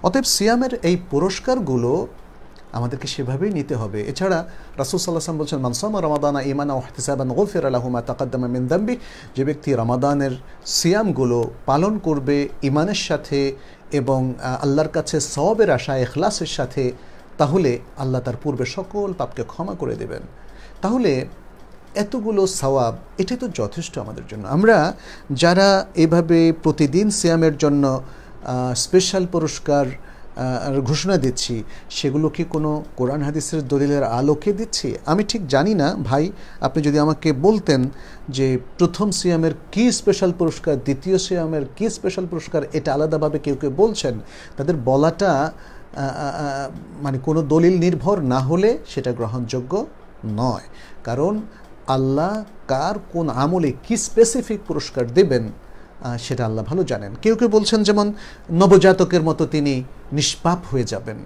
অতএব সিয়ামের এই পুরস্কারগুলো আমাদেরকে সেভাবেই নিতে হবে। এছাড়া রাসুল সাল্লাহাম বলছেন মানসামা রমাদানা ইমানা ওহতিসাবান গোফির আলাহুমা তাকাদ্দামা মিন্দাম্বি যে ব্যক্তি রমাদানের সিয়ামগুলো পালন করবে ইমানের সাথে এবং আল্লাহর কাছে সবের আশা এখলাসের সাথে, তাহলে আল্লাহ তার পূর্বে সকল পাপকে ক্ষমা করে দেবেন। তাহলে এতগুলো সওয়াব, এটাই তো যথেষ্ট আমাদের জন্য। আমরা যারা এভাবে প্রতিদিন সিয়ামের জন্য স্পেশাল পুরস্কার ঘোষণা দিচ্ছি, সেগুলো কি কোনো কোরআন হাদিসের দলিলের আলোকে দিচ্ছি? আমি ঠিক জানি না, ভাই, আপনি যদি আমাকে বলতেন যে প্রথম সিয়ামের কি স্পেশাল পুরস্কার, দ্বিতীয় সিয়ামের কি স্পেশাল পুরস্কার, এটা আলাদাভাবে কেউ কেউ বলছেন, তাদের বলাটা মানে কোনো দলিল নির্ভর না হলে সেটা গ্রহণযোগ্য নয়। কারণ আল্লাহ কার কোন আমলে কি স্পেসিফিক পুরস্কার দেবেন সেটা আল্লাহ ভালো জানেন। কেউ কেউ বলছেন যেমন নবজাতকের মতো তিনি নিষ্পাপ হয়ে যাবেন।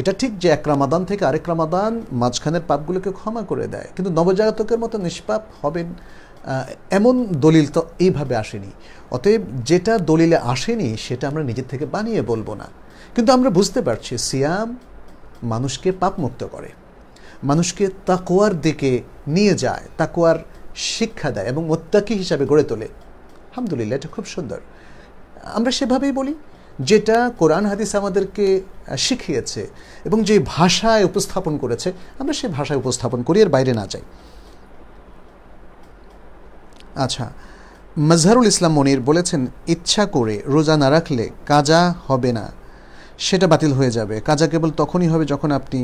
এটা ঠিক যে এক রামাদান থেকে আরেক রামাদান মাঝখানের পাপগুলোকে ক্ষমা করে দেয়, কিন্তু নবজাতকের মতো নিষ্পাপ হবেন এমন দলিল তো এইভাবে আসেনি। অতএব যেটা দলিলে আসেনি সেটা আমরা নিজের থেকে বানিয়ে বলব না। কিন্তু আমরা বুঝতে পারছি সিয়াম মানুষকে পাপমুক্ত করে। মানুষকে তাকোয়ার দিকে নিয়ে যায় তাকোয়ার শিক্ষা দেয় এবং মোত্তাকি হিসাবে গড়ে তোলে। আলহামদুলিল্লাহ, এটা খুব সুন্দর। আমরা সেভাবেই বলি, যেটা কোরআন হাদিস আমাদেরকে শিখিয়েছে এবং যে ভাষায় উপস্থাপন করেছে, আমরা সেই ভাষায় উপস্থাপন করি, এর বাইরে না যাই। আচ্ছা মজহারুল ইসলাম মনির বলেছেন, ইচ্ছা করে রোজা না রাখলে কাজা হবে না, সেটা বাতিল হয়ে যাবে। কাজা কেবল তখনই হবে যখন আপনি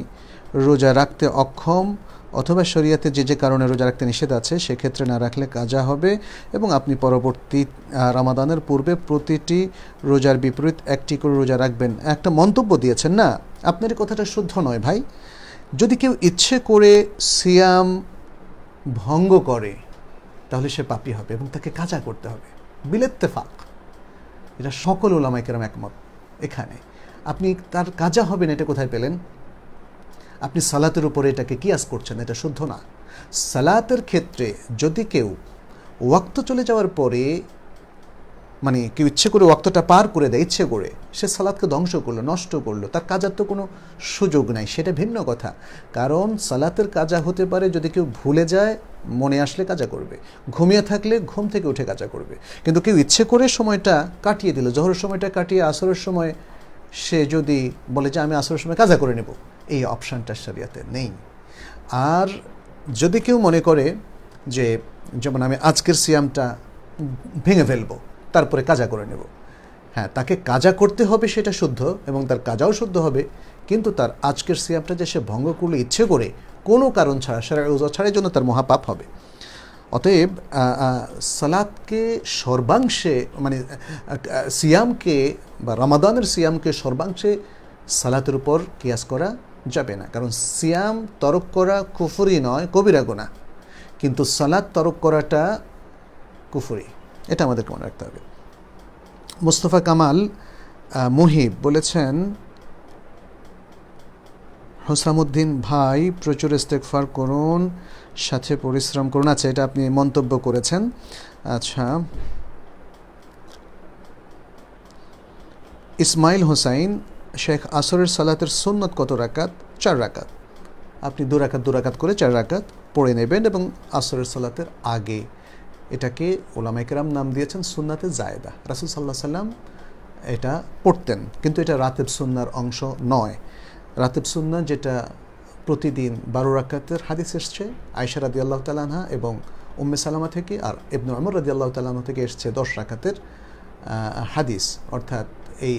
রোজা রাখতে অক্ষম অথবা শরিয়াতে যে যে কারণে রোজা রাখতে নিষেধ আছে, সেক্ষেত্রে না রাখলে কাজা হবে এবং আপনি পরবর্তী রামাদানের পূর্বে প্রতিটি রোজার বিপরীত একটি করে রোজা রাখবেন। একটা মন্তব্য দিয়েছেন, না? আপনার কথাটা শুদ্ধ নয় ভাই। যদি কেউ ইচ্ছে করে সিয়াম ভঙ্গ করে, তাহলে সে পাপি হবে এবং তাকে কাজা করতে হবে। বিলেত্তেফাক। এটা সকল ওলামাইকেরাম একমত এখানে। আপনি তার কাজা হবেন এটা কোথায় পেলেন? আপনি সালাতের উপরে এটাকে কিয়াস করছেন, এটা শুদ্ধ না। সালাতের ক্ষেত্রে যদি কেউ ওয়াক্ত চলে যাওয়ার পরে মানে কেউ ইচ্ছে করে ওয়াক্তটা পার করে দেয়, ইচ্ছে করে, সে সালাদকে ধ্বংস করল, নষ্ট করল, তার কাজার তো কোনো সুযোগ নাই, সেটা ভিন্ন কথা। কারণ সালাতের কাজা হতে পারে যদি কেউ ভুলে যায়, মনে আসলে কাজা করবে। ঘুমিয়ে থাকলে ঘুম থেকে উঠে কাজা করবে। কিন্তু কেউ ইচ্ছে করে সময়টা কাটিয়ে দিল, জহরের সময়টা কাটিয়ে আসরের সময়, সে যদি বলে যে আমি আসরের সময় কাজা করে নেব এই অপশানটা শরিয়াতে নেই। আর যদি কেউ মনে করে যে, যেমন আমি আজকের সিয়ামটা ভেঙে ফেলব, তারপরে কাজা করে নেব। হ্যাঁ তাকে কাজা করতে হবে সেটা শুদ্ধ এবং তার কাজাও শুদ্ধ হবে, কিন্তু তার আজকের সিয়ামটা যে সে ভঙ্গ করলে ইচ্ছে করে, কোনো কারণ ছাড়া সারা রোজা ছাড়ার জন্য তার মহাপাপ হবে। অতএব সালাদকে সর্বাংশে মানে সিয়ামকে বা রমাদানের সিয়ামকে সর্বাংশে সালাতের উপর কিয়াস করা যাবে না। কারণ সিয়াম তরক করা কুফুরি নয়, কবিরা গোনা কিন্তু সালাদ তরক করাটা কুফুরি। এটা আমাদেরকে মনে রাখতে হবে। মুস্তফা কামাল মুহিব বলেছেন হোসামুদ্দিন ভাই, প্রচুর ইস্তেকফার করুন, সাথে পরিশ্রম করুন। আচ্ছা এটা আপনি মন্তব্য করেছেন। আচ্ছা। ইসমাইল হোসাইন শেখ আসরের সালাতের সুন্নত কত রাকাত? চার রাকাত। আপনি দু রাকাত দু রাকাত করে চার রাকাত পড়ে নেবেন এবং আসরের সালাতের আগে এটাকে ওলামাইকেরাম নাম দিয়েছেন সুন্নাতে জায়দা। রাসুল সাল্লাহ সাল্লাম এটা পড়তেন, কিন্তু এটা রাতেব সুন্নার অংশ নয়। রাতেব সুন্না যেটা প্রতিদিন বারো রাকাতের হাদিস এসছে আয়সা রাদি আল্লাহ তালানহা এবং উম্মে সালামা থেকে আর ইবনু আমর রাদি আল্লাহ তালাহ থেকে এসছে দশ রাকাতের হাদিস। অর্থাৎ এই